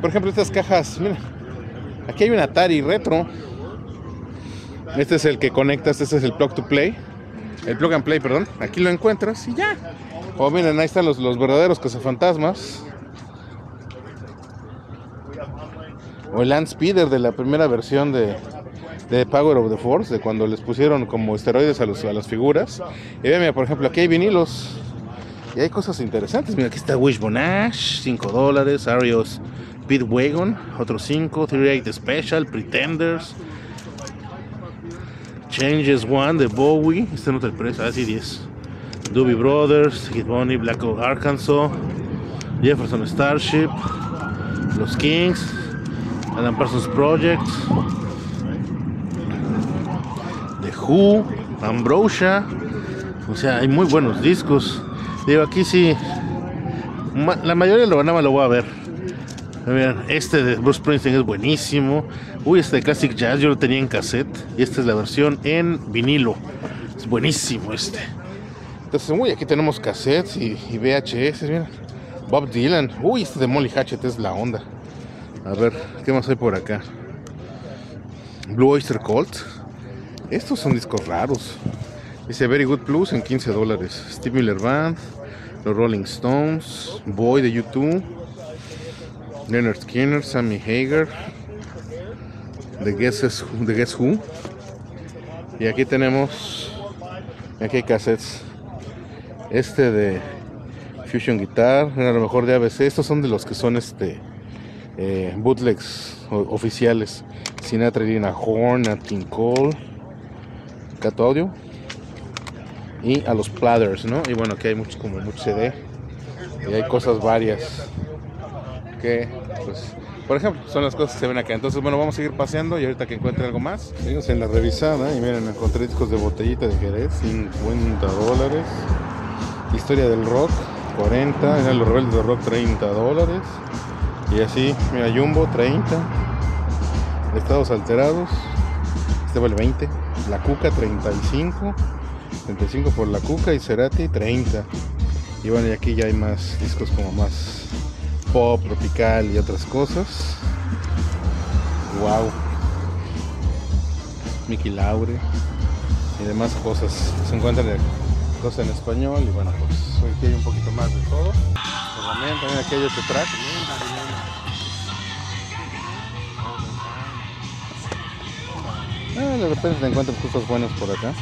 Por ejemplo, estas cajas, mira, aquí hay un Atari retro. Este es el que conectas, este es el plug to play. El plug and play, perdón. Aquí lo encuentras y ya. Oh, miren, ahí están los, los verdaderos cazafantasmas. O el Land Speeder de la primera versión de, de Power of the Force, de cuando les pusieron como esteroides a, los, a las figuras. Y vean, por ejemplo, aquí hay vinilos. Y hay cosas interesantes. Mira, aquí está Wishbone Ash, 5 dólares. Arios Speedwagon, otros 5. 38 Special, Pretenders. Changes One de Bowie. Este no te precio, así 10. Doobie Brothers, Kid Bunny, Black Oak Arkansas. Jefferson Starship. Los Kings. Alan Parsons Project. The Who. Ambrosia. O sea, hay muy buenos discos. Digo, aquí sí. La mayoría de lo ganaba lo voy a ver. Este de Bruce Springsteen es buenísimo. Uy, este de Classic Jazz yo lo tenía en cassette. Y esta es la versión en vinilo. Es buenísimo este. Entonces, uy, aquí tenemos cassettes y, y VHS. Mira. Bob Dylan. Uy, este de Molly Hatchet es la onda. A ver, ¿qué más hay por acá? Blue Oyster Cult. Estos son discos raros. Dice Very Good Plus en 15 dólares. Steve Miller Band, los Rolling Stones, Boy de YouTube, Leonard Skinner, Sammy Hager, de Guess, Who-. Y aquí tenemos, aquí hay cassettes. Este de Fusion Guitar, a lo mejor de ABC. Estos son de los que son este eh, bootlegs oficiales. Sinatra y Nina Horn, Nat King Cole, Cato Audio. Y a los Platters, ¿no? Y bueno, aquí hay mucho, como mucho CD. Y hay cosas varias. Que, pues, por ejemplo, son las cosas que se ven acá. Entonces, bueno, vamos a seguir paseando y ahorita que encuentre algo más. Seguimos en la revisada y miren, encontré discos de botellita de Jerez, 50 dólares. Historia del rock, 40. Mira, los rebeldes del rock, 30 dólares. Y así, mira, Jumbo, 30. Estados alterados, este vale 20. La Cuca, 35. 35 por la Cuca y Cerati, 30. Y bueno, y aquí ya hay más discos como más pop, tropical y otras cosas. Wow. Mickey Laure y demás cosas. Se encuentran en, cosas en español y bueno, pues aquí hay un poquito más de todo. Herramienta, también aquí hay otro track. Ah, de repente te encuentras cosas buenas por acá.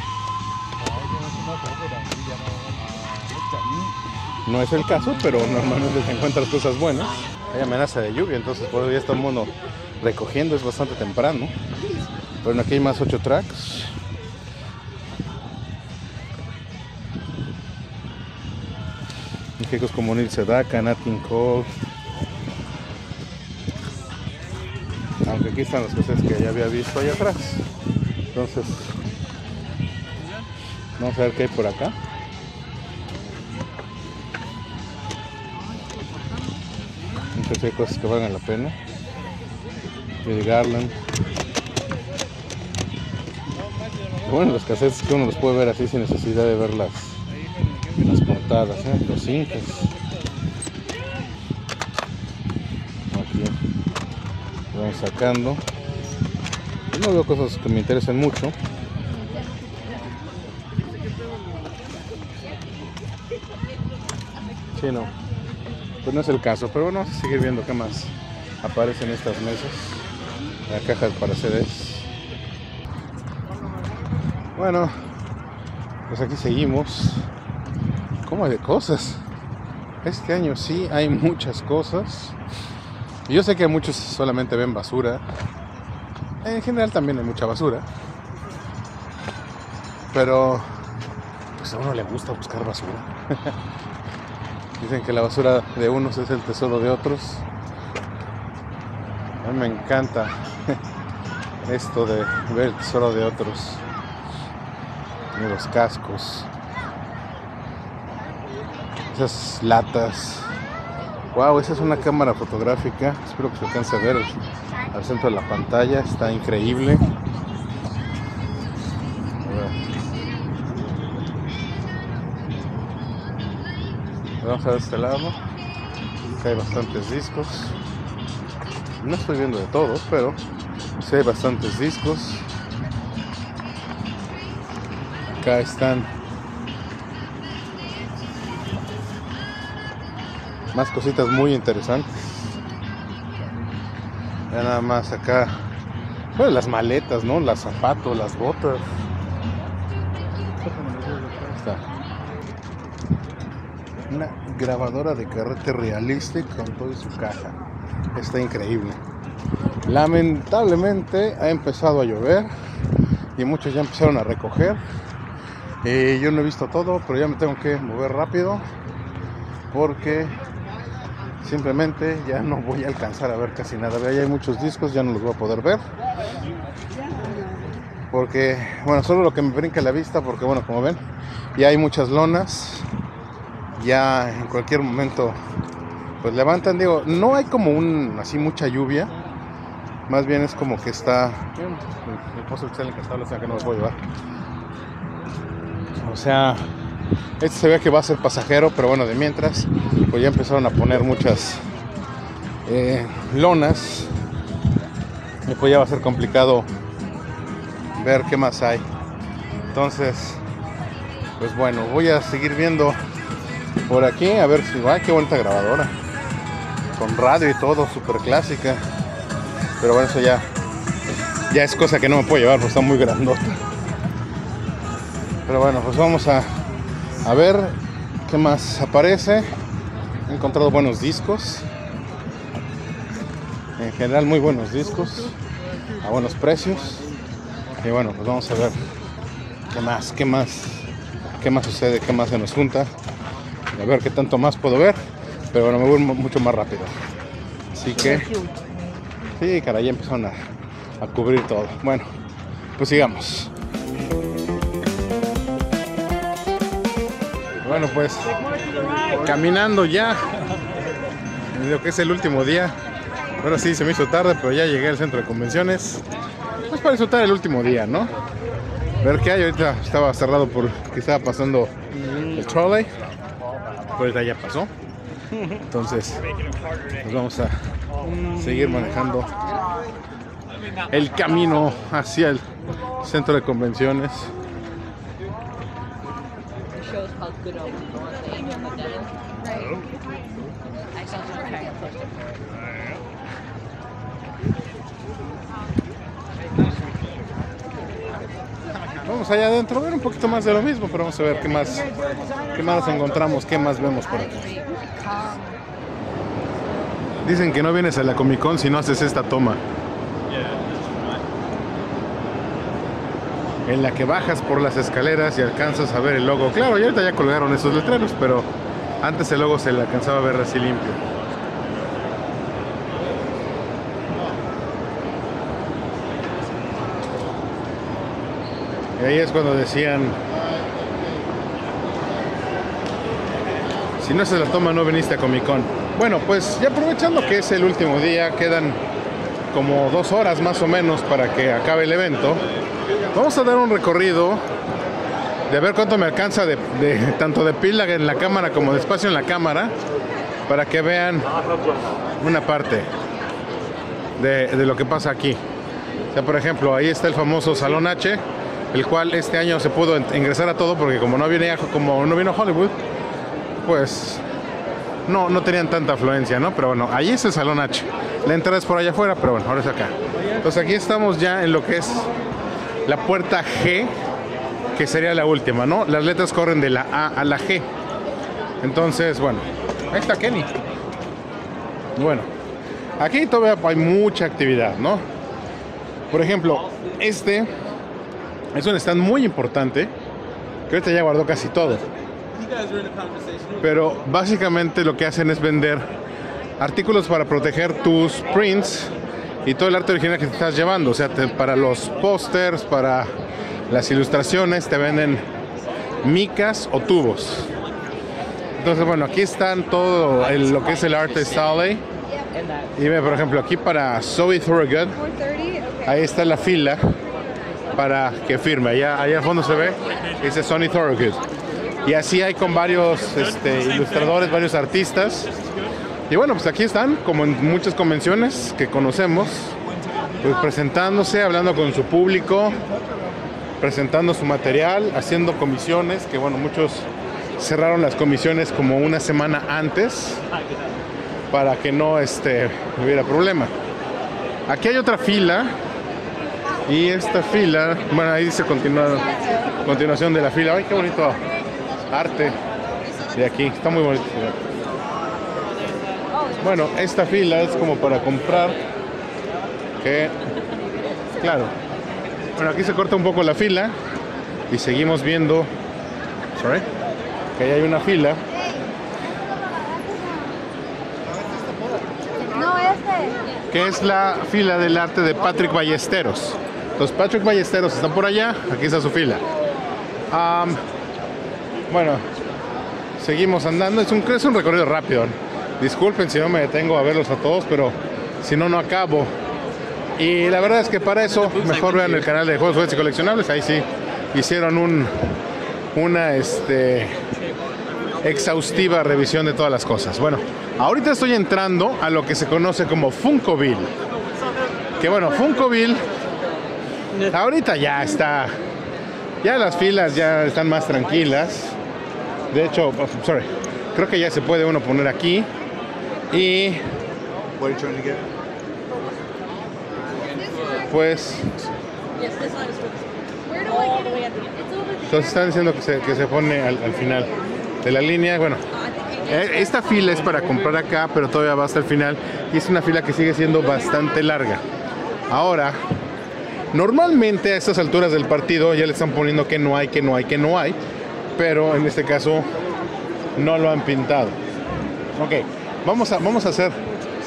No es el caso, pero normalmente te encuentras cosas buenas. Hay amenaza de lluvia, entonces por eso ya está el mundo recogiendo, es bastante temprano. Bueno, aquí hay más 8 tracks. Méxicos como Neil Sedaka, Nat King Cole. Aunque aquí están las cosas que ya había visto allá atrás. Entonces, vamos a ver qué hay por acá. Entonces hay cosas que valgan la pena. Judy Garland. Bueno, los cassettes que uno los puede ver así sin necesidad de ver las, portadas, ¿eh? los incas. Aquí vamos sacando. No veo cosas que me interesen mucho. No. Pues no es el caso, pero vamos a seguir viendo qué más aparece en estas mesas. La caja para CDs. Bueno, pues aquí seguimos. ¿Cómo de cosas? Este año sí hay muchas cosas. Yo sé que muchos solamente ven basura. En general también hay mucha basura. Pero pues a uno le gusta buscar basura. (laughs) Dicen que la basura de unos es el tesoro de otros. A mí me encanta (laughs) esto de ver el tesoro de otros. Los cascos. Esas latas. Wow, esa es una cámara fotográfica. Espero que se alcance a ver al centro de la pantalla. Está increíble. Vamos a ver este lado. Acá hay bastantes discos. No estoy viendo de todos, pero sí hay bastantes discos. Acá están más cositas muy interesantes. Ya nada más acá. Bueno, las maletas, ¿no? Las zapatos, las botas. Grabadora de carrete realista con todo y su caja. Está increíble. Lamentablemente ha empezado a llover y muchos ya empezaron a recoger. Eh, yo no he visto todo, pero ya me tengo que mover rápido porque simplemente ya no voy a alcanzar a ver casi nada. Ahí hay muchos discos, ya no los voy a poder ver. Porque, bueno, solo lo que me brinca la vista, porque bueno, como ven, ya hay muchas lonas. Ya en cualquier momento, pues levantan, digo, no hay como un, así mucha lluvia. Más bien es como que está... Mi esposo está encantado, o sea que no los voy a llevar. O sea, este se ve que va a ser pasajero, pero bueno, de mientras, pues ya empezaron a poner muchas eh, lonas. Y pues ya va a ser complicado ver qué más hay. Entonces, pues bueno, voy a seguir viendo por aquí a ver si. ¡Ay, qué bonita grabadora! Con radio y todo, súper clásica. Pero bueno, eso ya ya es cosa que no me puedo llevar porque está muy grandota. Pero bueno, pues vamos a, a ver qué más aparece. He encontrado buenos discos. En general muy buenos discos. A buenos precios. Y bueno, pues vamos a ver qué más, qué más, qué más sucede, qué más se nos junta. A ver qué tanto más puedo ver. Pero bueno, me voy mu- mucho más rápido. Así que... Sí, caray, ya empezaron a, a cubrir todo. Bueno, pues sigamos. Bueno, pues caminando ya. Lo que es el último día. Ahora sí se me hizo tarde, pero ya llegué al centro de convenciones. Pues para disfrutar el último día, ¿no? Ver qué hay. Ahorita estaba cerrado por que estaba pasando el trolley. Ahorita ya pasó. Entonces, pues vamos a seguir manejando el camino hacia el centro de convenciones. The show is called Good Omens. The one with the angel and the dead. I saw some trying to post it. Vamos allá adentro a ver un poquito más de lo mismo, pero vamos a ver qué más, qué más encontramos, qué más vemos por aquí. Dicen que no vienes a la Comic Con si no haces esta toma. En la que bajas por las escaleras y alcanzas a ver el logo. Claro, y ahorita ya colgaron esos letreros, pero antes el logo se le alcanzaba a ver así limpio. Y ahí es cuando decían, si no se la toma no viniste a Comic Con. Bueno, pues ya aprovechando que es el último día, quedan como dos horas más o menos para que acabe el evento, vamos a dar un recorrido de ver cuánto me alcanza tanto de pila en la cámara como de espacio en la cámara para que vean una parte de, de lo que pasa aquí. O sea, por ejemplo, ahí está el famoso Salón H, el cual este año se pudo ingresar a todo porque como no viene como no vino Hollywood, pues no, no tenían tanta afluencia, ¿no? Pero bueno, ahí es el Salón H. La entrada es por allá afuera, pero bueno, ahora es acá. Entonces aquí estamos ya en lo que es la puerta G, que sería la última, ¿no? Las letras corren de la A a la G. Entonces, bueno, ahí está Kenny. Bueno, aquí todavía hay mucha actividad, ¿no? Por ejemplo, este es un stand muy importante, que ahorita ya guardó casi todo. Pero básicamente lo que hacen es vender artículos para proteger tus prints y todo el arte original que te estás llevando. O sea, te- para los pósters, para las ilustraciones, te venden micas o tubos. Entonces, bueno, aquí están todo el- lo que es el Artist Alley. Y ve, por ejemplo, aquí para Zoe Thorogood, ahí está la fila para que firme. Allá, allá al fondo se ve, dice Sonny Thorogood. Y así hay con varios este, ilustradores, varios artistas. Y bueno, pues aquí están, como en muchas convenciones que conocemos, pues presentándose, hablando con su público, presentando su material, haciendo comisiones, que bueno, muchos cerraron las comisiones como una semana antes para que no este, hubiera problema. Aquí hay otra fila y esta fila, bueno, ahí dice continua- continuación de la fila. Ay, qué bonito arte de aquí, está muy bonito. Bueno, esta fila es como para comprar que, claro, bueno, aquí se corta un poco la fila y seguimos viendo, sorry, que ahí hay una fila No, este. que es la fila del arte de Patrick Ballesteros. Entonces, Patrick Ballesteros está por allá, aquí está su fila. Bueno, seguimos andando, es un, es un recorrido rápido. Disculpen si no me detengo a verlos a todos, pero si no, no acabo. Y la verdad es que para eso, mejor vean el canal de Juegos, Juegos y Coleccionables, ahí sí hicieron un, una este, exhaustiva revisión de todas las cosas. Bueno, ahorita estoy entrando a lo que se conoce como Funkoville. Que bueno, ahorita ya está, ya las filas ya están más tranquilas. De hecho, oh, sorry, creo que ya se puede uno poner aquí y pues entonces están diciendo que se, que se pone al, al final de la línea. Bueno, eh, esta fila es para comprar acá, pero todavía va hasta el final. Y es una fila que sigue siendo bastante larga. Ahora, normalmente a estas alturas del partido ya le están poniendo que no hay, que no hay, que no hay. Pero en este caso no lo han pintado. Ok, vamos a, vamos a hacer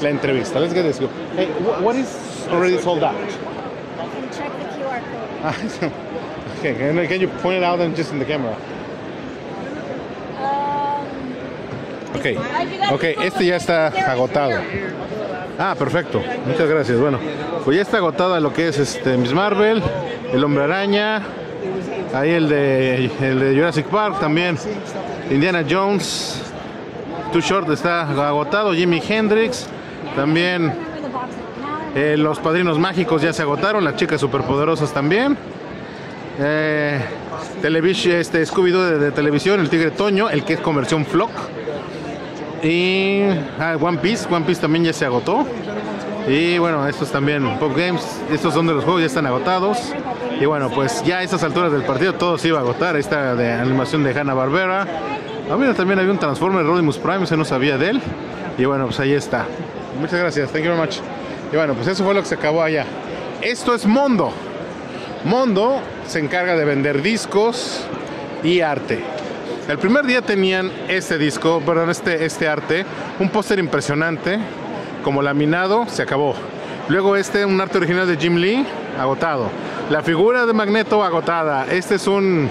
la entrevista. Let's get this go. Hey, wh- what is already sold out? Check the QR code. (laughs) Ah, okay, can, can you point it out and just in the camera? Ok, ok, este ya está agotado. Ah, perfecto, muchas gracias. Bueno, pues ya está agotada lo que es este Miss Marvel, el Hombre Araña, ahí el de, el de Jurassic Park también, Indiana Jones, Too Short está agotado, Jimi Hendrix, también eh, los Padrinos Mágicos ya se agotaron, las chicas superpoderosas también. Eh, este Scooby-Doo de televisión, el Tigre Toño, el que es conversión Flock. Y ah, One Piece, One Piece también ya se agotó. Y bueno, estos también, Pop Games, estos son de los juegos, ya están agotados. Y bueno, pues ya a estas alturas del partido todo se iba a agotar. Esta de animación de Hanna Barbera. Ah, también había un Transformer Rodimus Prime, se no sabía de él. Y bueno, pues ahí está. Muchas gracias, thank you very much. Y bueno, pues eso fue lo que se acabó allá. Esto es Mondo. Mondo se encarga de vender discos y arte. El primer día tenían este disco, perdón, este, este arte, un póster impresionante, como laminado, se acabó. Luego este, un arte original de Jim Lee, agotado. La figura de Magneto, agotada. Este es un,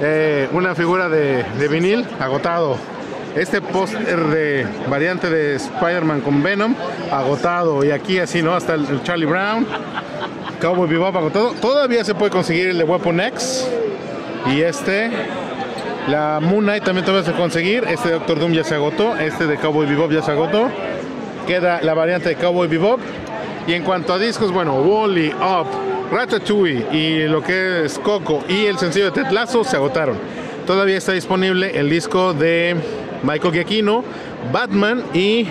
eh, una figura de, de vinil, agotado. Este póster de variante de Spider-Man con Venom, agotado. Y aquí así, ¿no? Hasta el, el Charlie Brown, Cowboy Bebop, agotado. Todavía se puede conseguir el de Weapon X. Y este, la Moon Knight también todavía se puede conseguir. Este Doctor Doom ya se agotó. Este de Cowboy Bebop ya se agotó. Queda la variante de Cowboy Bebop. Y en cuanto a discos, bueno, Wally, Up, Ratatouille y lo que es Coco y el sencillo de Ted Lasso se agotaron. Todavía está disponible el disco de Michael Giacchino, Batman y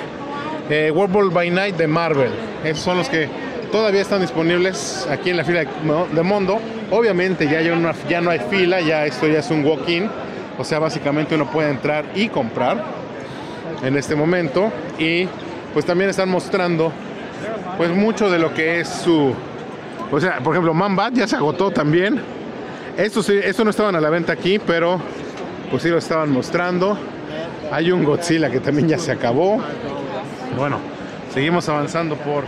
eh, World by Night de Marvel. Esos son los que todavía están disponibles aquí en la fila de Mo- de Mondo. Obviamente ya, ya no hay fila, ya esto ya es un walk-in. O sea, básicamente uno puede entrar y comprar en este momento. Y pues también están mostrando pues mucho de lo que es su... O sea, por ejemplo, Man Bat ya se agotó también. Estos, sí- estos no estaban a la venta aquí, pero pues sí lo estaban mostrando. Hay un Godzilla que también ya se acabó. Bueno, seguimos avanzando por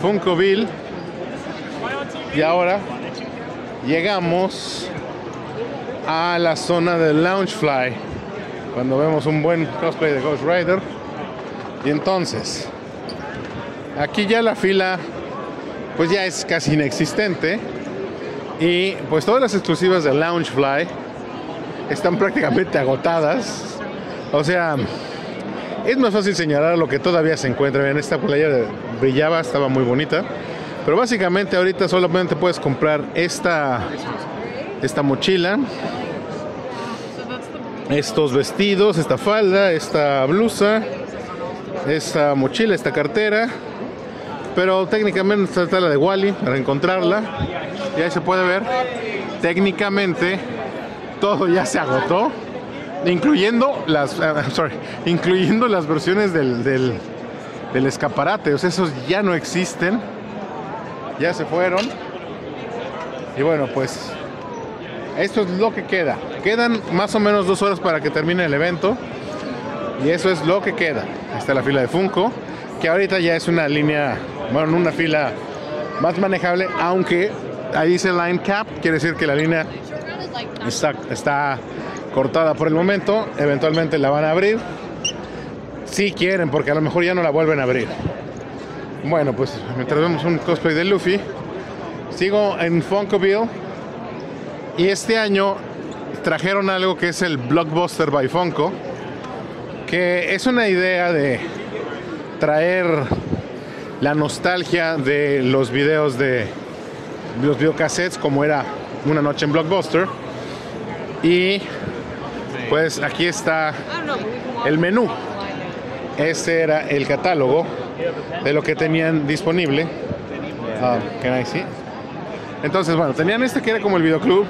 Funkoville. Y ahora llegamos a la zona de Loungefly. Cuando vemos un buen cosplay de Ghost Rider. Y entonces, aquí ya la fila pues ya es casi inexistente. Y pues todas las exclusivas de Loungefly están prácticamente agotadas. O sea, es más fácil señalar lo que todavía se encuentra. Vean, esta playera brillaba, estaba muy bonita. Pero básicamente ahorita solamente puedes comprar esta, esta mochila, estos vestidos, esta falda, esta blusa, esta mochila, esta cartera. Pero técnicamente está la de Wally para encontrarla. Y ahí se puede ver. Técnicamente todo ya se agotó. Incluyendo las, ah, (laughs) sorry, incluyendo las versiones del, del, del escaparate. O sea, esos ya no existen. Ya se fueron. Y bueno, pues esto es lo que queda. Quedan más o menos dos horas para que termine el evento. Y eso es lo que queda. Está la fila de Funko, que ahorita ya es una línea, bueno, una fila más manejable, aunque ahí dice line cap, quiere decir que la línea está, cortada por el momento. Eventualmente la van a abrir. Si quieren, porque a lo mejor ya no la vuelven a abrir. Bueno, pues mientras vemos un cosplay de Luffy, sigo en Funkoville. Y este año trajeron algo que es el Blockbuster by Funko, que es una idea de traer la nostalgia de los videos de los videocassettes como era una noche en Blockbuster. Y pues aquí está el menú. Este era el catálogo de lo que tenían disponible. Ah, can I see? Entonces, bueno, tenían este que era como el videoclub.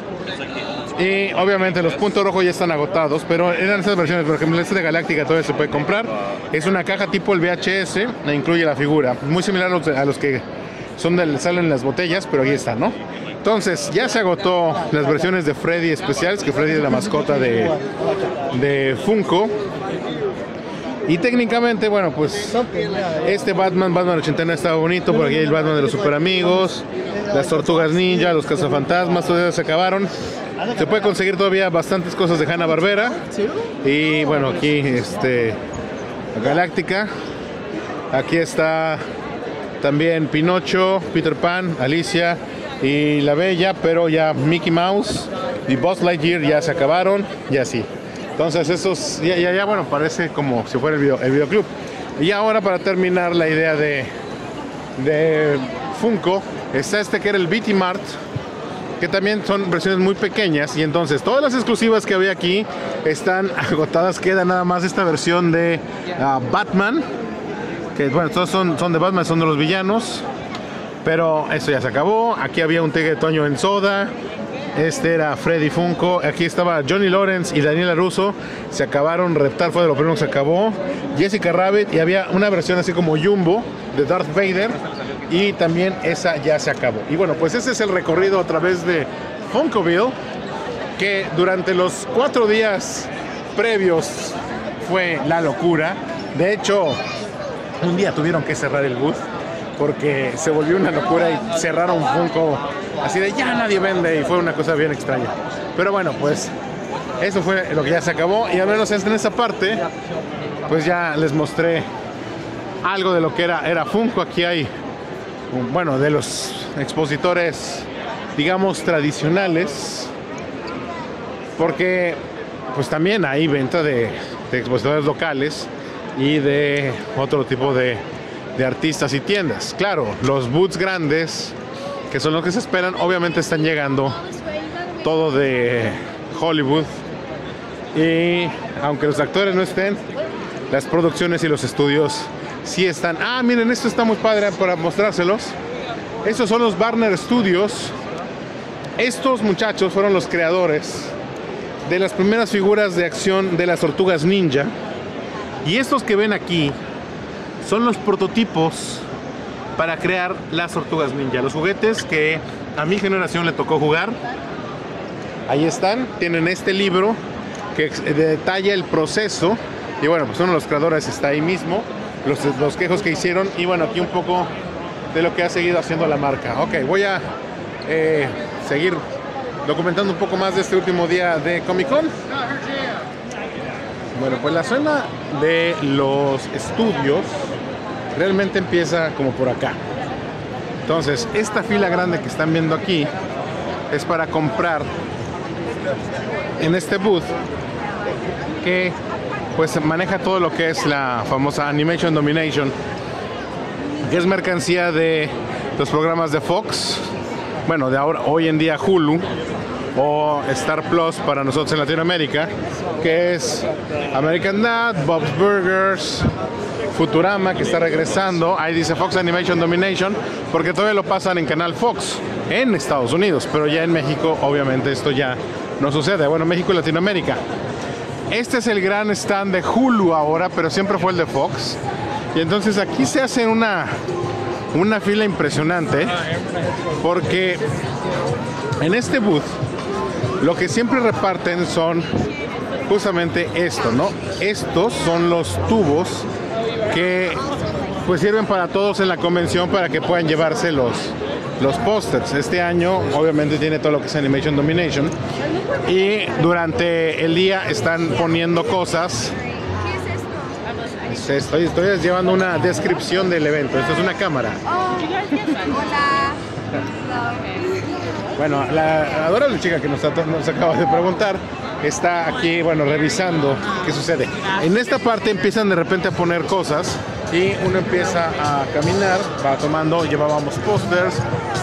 Y obviamente los puntos rojos ya están agotados, pero eran esas versiones, por ejemplo, este de Galáctica todavía se puede comprar. Es una caja tipo el VHS, e incluye la figura, muy similar a los, que son del, salen en las botellas, pero ahí está, ¿no? Entonces, ya se agotó las versiones de Freddy especiales, que Freddy es la mascota de Funko. Y técnicamente, bueno, pues este Batman, Batman 89 estaba bonito, por aquí el Batman de los Super Amigos, las Tortugas Ninja, los Cazafantasmas, todos esos se acabaron. Se puede conseguir todavía bastantes cosas de Hanna Barbera. Y bueno, aquí este Galáctica. Aquí está también Pinocho, Peter Pan, Alicia y La Bella, pero ya Mickey Mouse y Buzz Lightyear ya se acabaron y así. Entonces esos, ya, ya, ya, bueno, parece como si fuera el, video, el videoclub. Y ahora para terminar la idea de, de Funko, está este que era el BT Mart, que también son versiones muy pequeñas y entonces todas las exclusivas que había aquí están (laughs) agotadas, queda nada más esta versión de ah, Batman, que bueno, todos son, son de Batman, son de los villanos, pero eso ya se acabó, aquí había un de Toño en soda, este era Freddy Funko. Aquí estaba Johnny Lawrence y Daniela Russo. Se acabaron. Reptar fue de lo primero que se acabó. Jessica Rabbit. Y había una versión así como Jumbo de Darth Vader. Y también esa ya se acabó. Y bueno, pues ese es el recorrido a través de Funkoville. Que durante los cuatro días previos fue la locura. De hecho, un día tuvieron que cerrar el booth porque se volvió una locura y cerraron Funko así de ya nadie vende y fue una cosa bien extraña. Pero bueno, pues eso fue lo que ya se acabó y al menos en esta parte pues ya les mostré algo de lo que era, era Funko. Aquí hay, bueno, de los expositores, digamos, tradicionales, porque pues también hay venta de expositores locales y de otro tipo de, de artistas y tiendas. Claro, los boots grandes, que son los que se esperan, obviamente están llegando todo de Hollywood. Y aunque los actores no estén, las producciones y los estudios sí están. Ah, miren, esto está muy padre para mostrárselos. Estos son los Barner Studios. Estos muchachos fueron los creadores de las primeras figuras de acción de las tortugas ninja. Y estos que ven aquí son los prototipos para crear las tortugas ninja. Los juguetes que a mi generación le tocó jugar. Ahí están, tienen este libro que detalla el proceso. Y bueno, pues uno de los creadores está ahí mismo, los, los quejos que hicieron. Y bueno, aquí un poco de lo que ha seguido haciendo la marca. Ok, voy a eh, seguir documentando un poco más de este último día de Comic Con. Bueno, pues la zona de los estudios realmente empieza como por acá. Entonces, esta fila grande que están viendo aquí es para comprar en este booth que pues maneja todo lo que es la famosa Animation Domination, que es mercancía de los programas de Fox, bueno, de ahora hoy en día Hulu o Star Plus para nosotros en Latinoamérica, que es American Dad, Bob's Burgers, Futurama que está regresando, ahí dice Fox Animation Domination, porque todavía lo pasan en Canal Fox en Estados Unidos, pero ya en México obviamente esto ya no sucede, bueno, México y Latinoamérica. Este es el gran stand de Hulu ahora, pero siempre fue el de Fox. Y entonces aquí se hace una, una fila impresionante, porque en este booth lo que siempre reparten son justamente esto, ¿no? Estos son los tubos que pues sirven para todos en la convención para que puedan llevarse los, los pósters. Este año obviamente tiene todo lo que es Animation Domination y durante el día están poniendo cosas. Estoy, estoy llevando una descripción del evento. Esto es una cámara. Bueno, la adorable chica que nos, nos acaba de preguntar está aquí, bueno, revisando qué sucede. En esta parte empiezan de repente a poner cosas y uno empieza a caminar, va tomando, llevábamos pósters,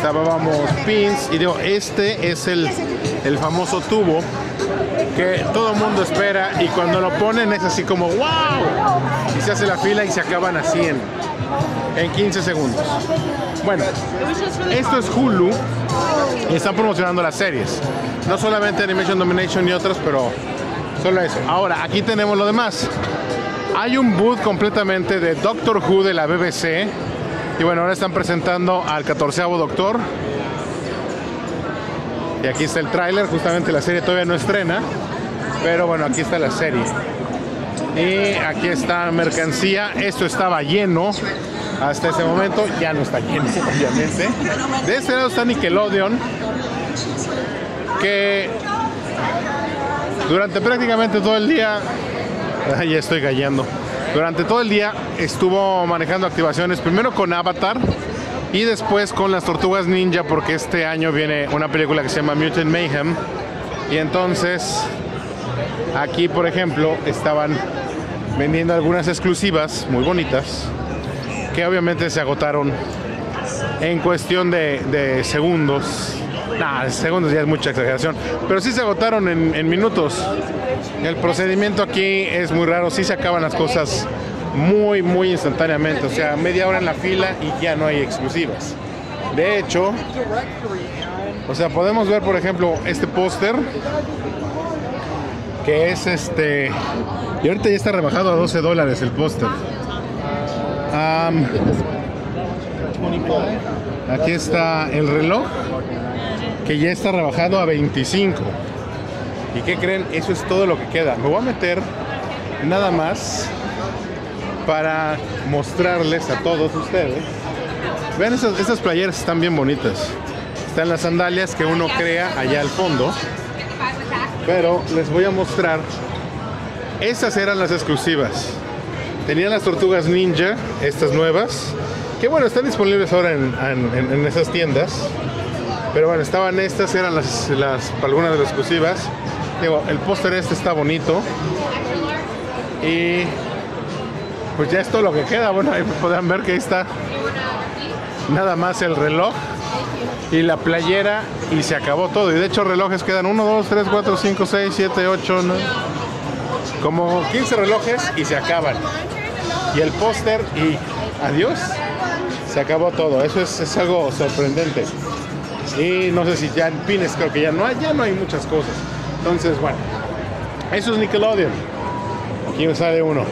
llevábamos pins y digo, este es el, el famoso tubo que todo el mundo espera y cuando lo ponen es así como wow y se hace la fila y se acaban así en, en 15 segundos. Bueno, esto es Hulu y están promocionando las series. No solamente Animation Domination y otras, pero solo eso. Ahora, aquí tenemos lo demás. Hay un booth completamente de Doctor Who de la BBC. Y bueno, ahora están presentando al 14 Doctor. Y aquí está el tráiler, justamente la serie todavía no estrena. Pero bueno, aquí está la serie. Y aquí está mercancía. Esto estaba lleno hasta ese momento. Ya no está lleno, obviamente. De este lado está Nickelodeon. Que durante prácticamente todo el día. Ya estoy callando. Durante todo el día estuvo manejando activaciones. Primero con Avatar. Y después con las tortugas ninja. Porque este año viene una película que se llama Mutant Mayhem. Y entonces. Aquí, por ejemplo, estaban vendiendo algunas exclusivas muy bonitas que obviamente se agotaron en cuestión de, segundos. Nah, segundos ya es mucha exageración, pero sí se agotaron en, en minutos. El procedimiento aquí es muy raro, sí se acaban las cosas muy, muy instantáneamente, o sea, media hora en la fila y ya no hay exclusivas. De hecho, o sea, podemos ver, por ejemplo, este póster que es este y ahorita ya está rebajado a 12 dólares el póster. Aquí está el reloj que ya está rebajado a 25. ¿Y qué creen? Eso es todo lo que queda. Me voy a meter nada más para mostrarles a todos ustedes. Vean esas, esas playeras están bien bonitas. Están las sandalias que uno crea allá al fondo. Pero les voy a mostrar. Estas eran las exclusivas. Tenían las tortugas ninja, estas nuevas. Que bueno, están disponibles ahora en, en- en esas tiendas. Pero bueno, estaban estas, eran las, las algunas de las exclusivas. Digo, el póster este está bonito. Y pues ya es todo lo que queda. Bueno, ahí podrán ver que ahí está nada más el reloj y la playera y se acabó todo. Y de hecho relojes quedan 1, 2, 3, 4, 5, 6, 7, 8, 9. Como 15 relojes y se acaban. Y el póster y adiós. Se acabó todo. Eso es, es algo sorprendente. Y no sé si ya en pines creo que ya no hay, ya no hay muchas cosas. Entonces, bueno. Eso es Nickelodeon. Aquí me sale uno.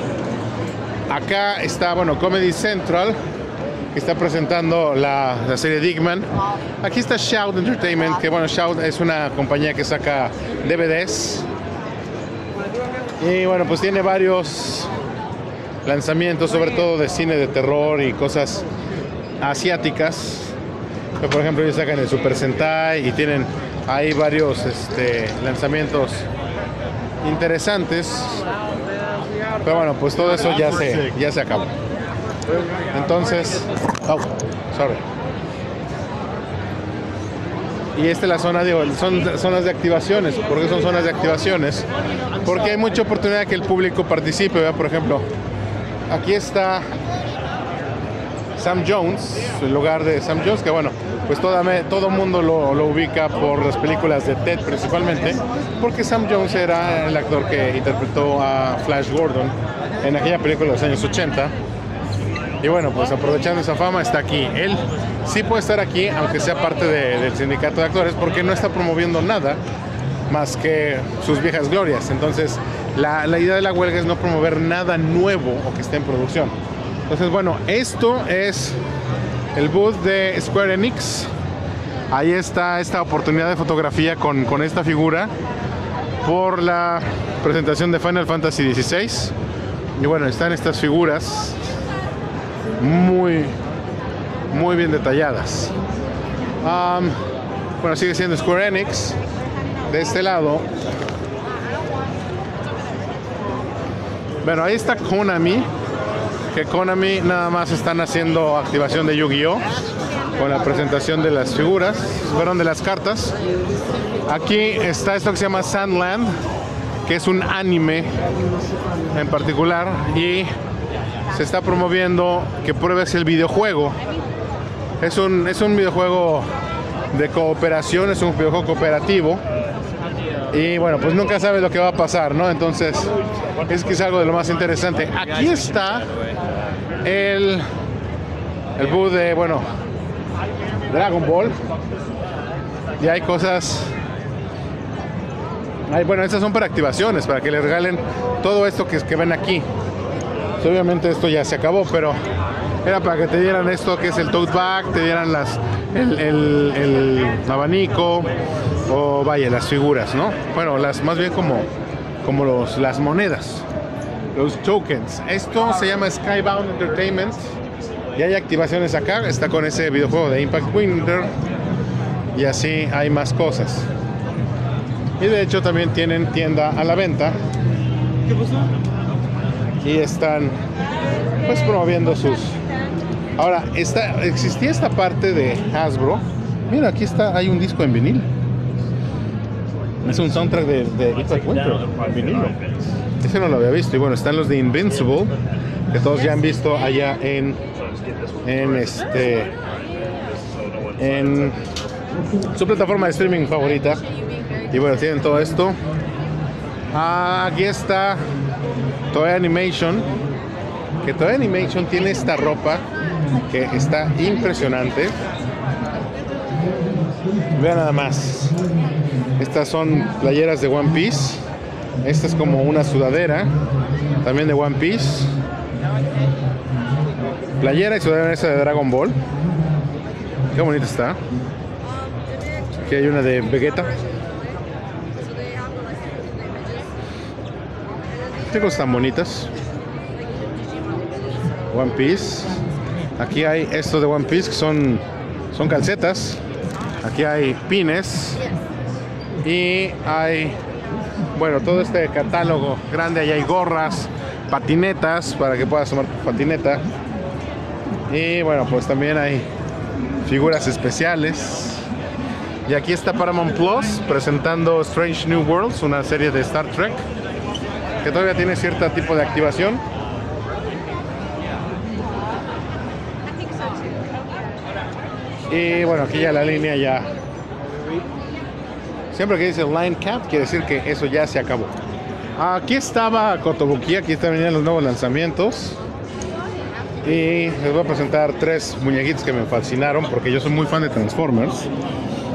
Acá está, bueno, Comedy Central, que está presentando la, la serie Digman. Aquí está Shout Entertainment, que bueno, Shout es una compañía que saca DVDs. Y bueno, pues tiene varios lanzamientos, sobre todo de cine de terror y cosas asiáticas. Por ejemplo, ellos sacan el Super Sentai y tienen ahí varios este, lanzamientos interesantes. Pero bueno, pues todo eso ya se, ya se acabó. Entonces, oh, sorry. Y esta es la zona, digo, son zonas de activaciones. ¿Por qué son zonas de activaciones? Porque hay mucha oportunidad que el público participe. ¿verdad? Por ejemplo, aquí está Sam Jones, el lugar de Sam Jones, que bueno, pues toda, todo mundo lo, lo ubica por las películas de Ted principalmente, porque Sam Jones era el actor que interpretó a Flash Gordon en aquella película de los años 80. Y bueno, pues aprovechando esa fama está aquí. Él sí puede estar aquí, aunque sea parte de- del sindicato de actores, porque no está promoviendo nada más que sus viejas glorias. Entonces, la, la idea de la huelga es no promover nada nuevo o que esté en producción. Entonces, bueno, esto es el booth de Square Enix. Ahí está esta oportunidad de fotografía con, con esta figura por la presentación de Final Fantasy XVI. Y bueno, están estas figuras muy, muy bien detalladas. Bueno, sigue siendo Square Enix. De este lado. Bueno, ahí está Konami. Que Konami nada más están haciendo activación de Yu-Gi-Oh! Con la presentación de las figuras, fueron de las cartas. Aquí está esto que se llama Sandland, que es un anime en particular. Y se está promoviendo que pruebes el videojuego. Es un, es un videojuego de cooperación, es un videojuego cooperativo. Y bueno, pues nunca sabes lo que va a pasar, ¿no? Entonces, es quizá algo de lo más interesante. Aquí está el, el booth de, bueno, Dragon Ball. Y hay cosas. Hay, bueno, estas son para activaciones, para que les regalen todo esto que, que ven aquí. Obviamente esto ya se acabó, pero era para que te dieran esto que es el tote bag, te dieran las, el, el- el abanico o vaya, las figuras, ¿no? Bueno, las más bien como, como los, las monedas, los tokens. Esto se llama Skybound Entertainment y hay activaciones acá. Está con ese videojuego de Impact Winter y así hay más cosas. Y de hecho también tienen tienda a la venta ¿Qué pasó? Y están pues promoviendo sus ahora está existía esta parte de Hasbro. Mira aquí está hay un disco en vinil. Es un soundtrack de, de Winter en ese no lo había visto. Y bueno están los de Invincible que todos ya han visto allá en en este en su plataforma de streaming favorita. Y bueno tienen todo esto. Aquí está Toy Animation. Que Toy Animation tiene esta ropa que está impresionante. Vean nada más. Estas son playeras de One Piece. Esta es como una sudadera. También de One Piece. Playera y sudadera esa de Dragon Ball. Qué bonita está. Aquí hay una de Vegeta. Qué tan bonitas. One Piece. Aquí hay esto de One Piece que son, son calcetas. Aquí hay pines. Y hay, bueno, todo este catálogo grande. Ahí hay gorras, patinetas para que puedas tomar tu patineta. Y bueno, pues también hay figuras especiales. Y aquí está Paramount Plus presentando Strange New Worlds, una serie de Star Trek que todavía tiene cierto tipo de activación. Y bueno, aquí ya la línea ya. Siempre que dice line cap, quiere decir que eso ya se acabó. Aquí estaba Kotobuki, aquí también los nuevos lanzamientos. Y les voy a presentar tres muñequitos que me fascinaron porque yo soy muy fan de Transformers.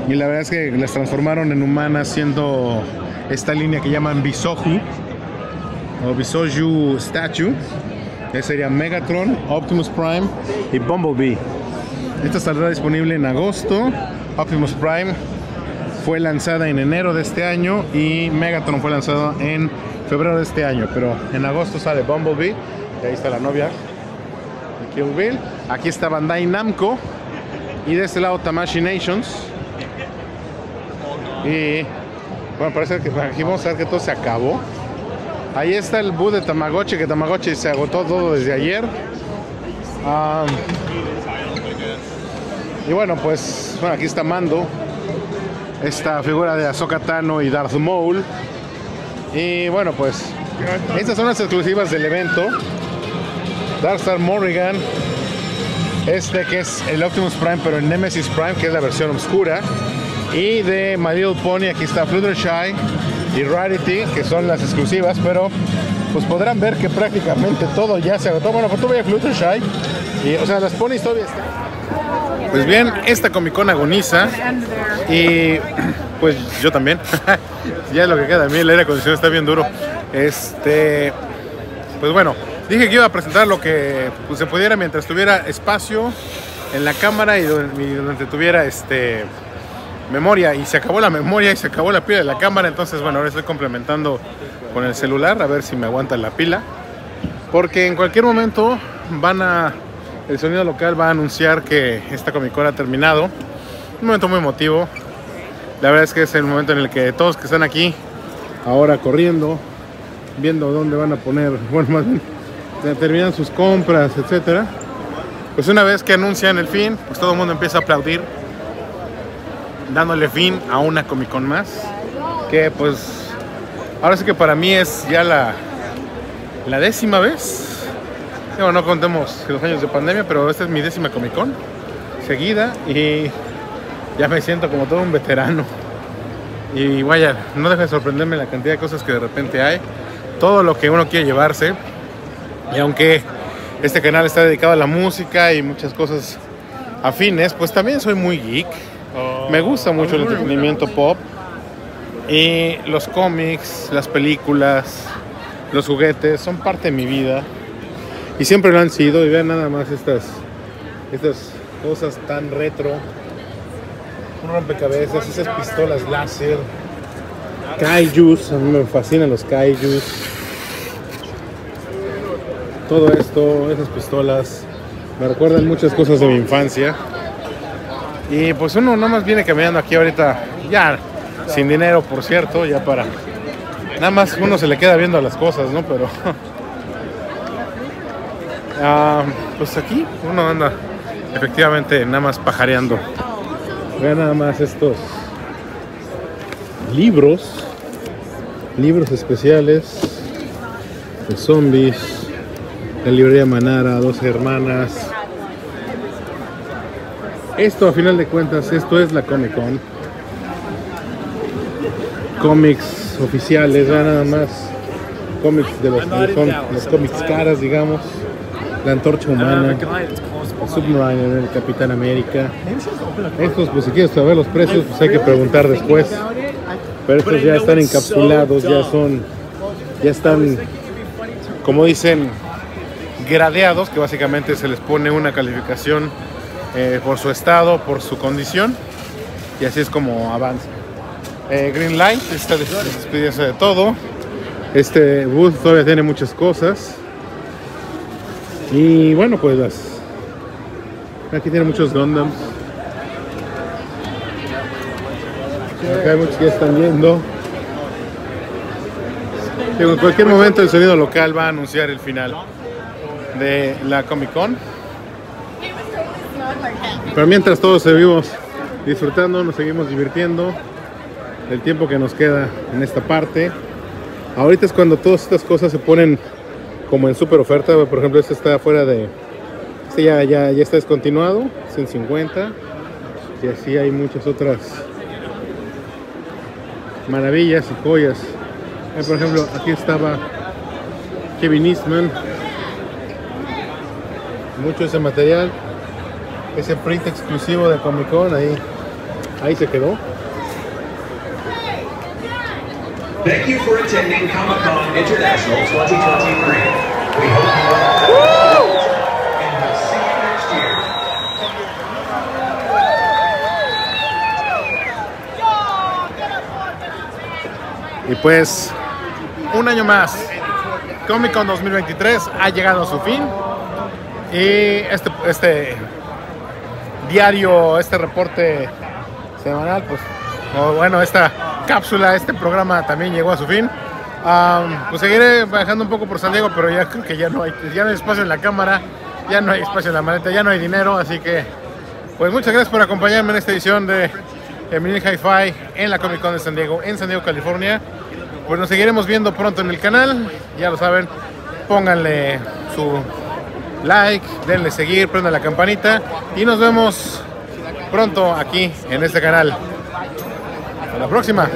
Y la verdad es que las transformaron en humanas siendo esta línea que llaman Bisoju o Statue. Ese sería Megatron, Optimus Prime y Bumblebee. Esta saldrá disponible en agosto. Optimus Prime fue lanzada en enero de este año y Megatron fue lanzado en febrero de este año. Pero en agosto sale Bumblebee. Y ahí está la novia de Kill Bill. Aquí está Bandai Namco. Y de este lado Tamashi Nations. Y bueno, parece que aquí vamos a ver que todo se acabó. Ahí está el booth de Tamagotchi, que Tamagotchi se agotó todo desde ayer. Ah, y bueno, pues bueno, aquí está Mando. Esta figura de Ahsoka Tano y Darth Maul. Y bueno, pues estas son las exclusivas del evento. Darkstar Morrigan. Este que es el Optimus Prime, pero el Nemesis Prime, que es la versión oscura. Y de My Little Pony, aquí está Fluttershy y Rarity, que son las exclusivas, pero pues podrán ver que prácticamente todo ya se agotó. Bueno, pues tuve Fluttershy, y, o sea, las ponies todavía están. Pues bien, esta Comic Con agoniza y pues yo también. (laughs) ya lo que queda a mí, el aire acondicionado está bien duro. Este, pues bueno, dije que iba a presentar lo que pues, se pudiera mientras tuviera espacio en la cámara y donde tuviera este memoria y se acabó la memoria y se acabó la pila de la cámara, entonces bueno, ahora estoy complementando con el celular a ver si me aguanta la pila. Porque en cualquier momento van a el sonido local va a anunciar que esta Comic ha terminado. Un momento muy emotivo. La verdad es que es el momento en el que todos que están aquí ahora corriendo, viendo dónde van a poner, (laughs) bueno, más bien, terminan sus compras, etcétera. Pues una vez que anuncian el fin, pues todo el mundo empieza a aplaudir dándole fin a una Comic Con más. Que pues ahora sí que para mí es ya la, la décima vez. Digo, no contemos los años de pandemia, pero esta es mi décima Comic Con seguida y ya me siento como todo un veterano. Y vaya, no deja de sorprenderme la cantidad de cosas que de repente hay. Todo lo que uno quiere llevarse. Y aunque este canal está dedicado a la música y muchas cosas afines, pues también soy muy geek. Me gusta mucho el entretenimiento pop. Y los cómics, las películas, los juguetes son parte de mi vida. Y siempre lo han sido. Y vean nada más estas, estas cosas tan retro. Un rompecabezas, esas pistolas láser. Kaijus, a mí me fascinan los kaijus. Todo esto, esas pistolas, me recuerdan muchas cosas de mi infancia. Y pues uno nada más viene caminando aquí ahorita, ya sin dinero, por cierto, ya para. Nada más uno se le queda viendo las cosas, ¿no? Pero. (laughs) ah, pues aquí uno anda efectivamente nada más pajareando. Vean nada más estos libros, libros especiales de zombies, la librería Manara, dos hermanas. Esto a final de cuentas, esto es la Comic Con. Cómics oficiales, vean nada más. Cómics de los que son los cómics caras, digamos. La antorcha humana, el Submariner, el Capitán América. Estos, pues si quieres saber los precios, pues hay que preguntar después. Pero estos ya están encapsulados, ya son, ya están, como dicen, gradeados, que básicamente se les pone una calificación eh, por su estado, por su condición, y así es como avanza. Eh, Green Light está des- despidiéndose de todo. Este booth todavía tiene muchas cosas. Y bueno, pues las. Aquí tiene muchos Gundams. Acá hay muchos que están. Digo, en cualquier momento el sonido local va a anunciar el final de la Comic Con. Pero mientras todos seguimos disfrutando, nos seguimos divirtiendo el tiempo que nos queda en esta parte. Ahorita es cuando todas estas cosas se ponen como en super oferta. Por ejemplo, este está fuera de. Este ya, ya, ya está descontinuado, 150. Y así hay muchas otras maravillas y joyas. Eh, por ejemplo, aquí estaba Kevin Eastman. Mucho ese material. Ese print exclusivo de Comic Con, ahí, ahí se quedó. Thank you for attending Comic Con International 2023. We hope you all and we'll see you next year. Y pues, un año más. Comic Con 2023 ha llegado a su fin. Y este, este diario, este reporte semanal, pues, o bueno, esta cápsula, este programa también llegó a su fin. Pues seguiré bajando un poco por San Diego, pero ya (laughs) creo que ya no hay, ya no hay espacio en la cámara, ya no hay espacio en la maleta, ya no hay dinero, así que pues muchas gracias por acompañarme en esta edición de Eminent Hi-Fi en la Comic Con de San Diego, en San Diego, California. Pues nos seguiremos viendo pronto en el canal, ya lo saben, pónganle su like, denle seguir, prendan la campanita y nos vemos pronto aquí en este canal. Hasta la próxima.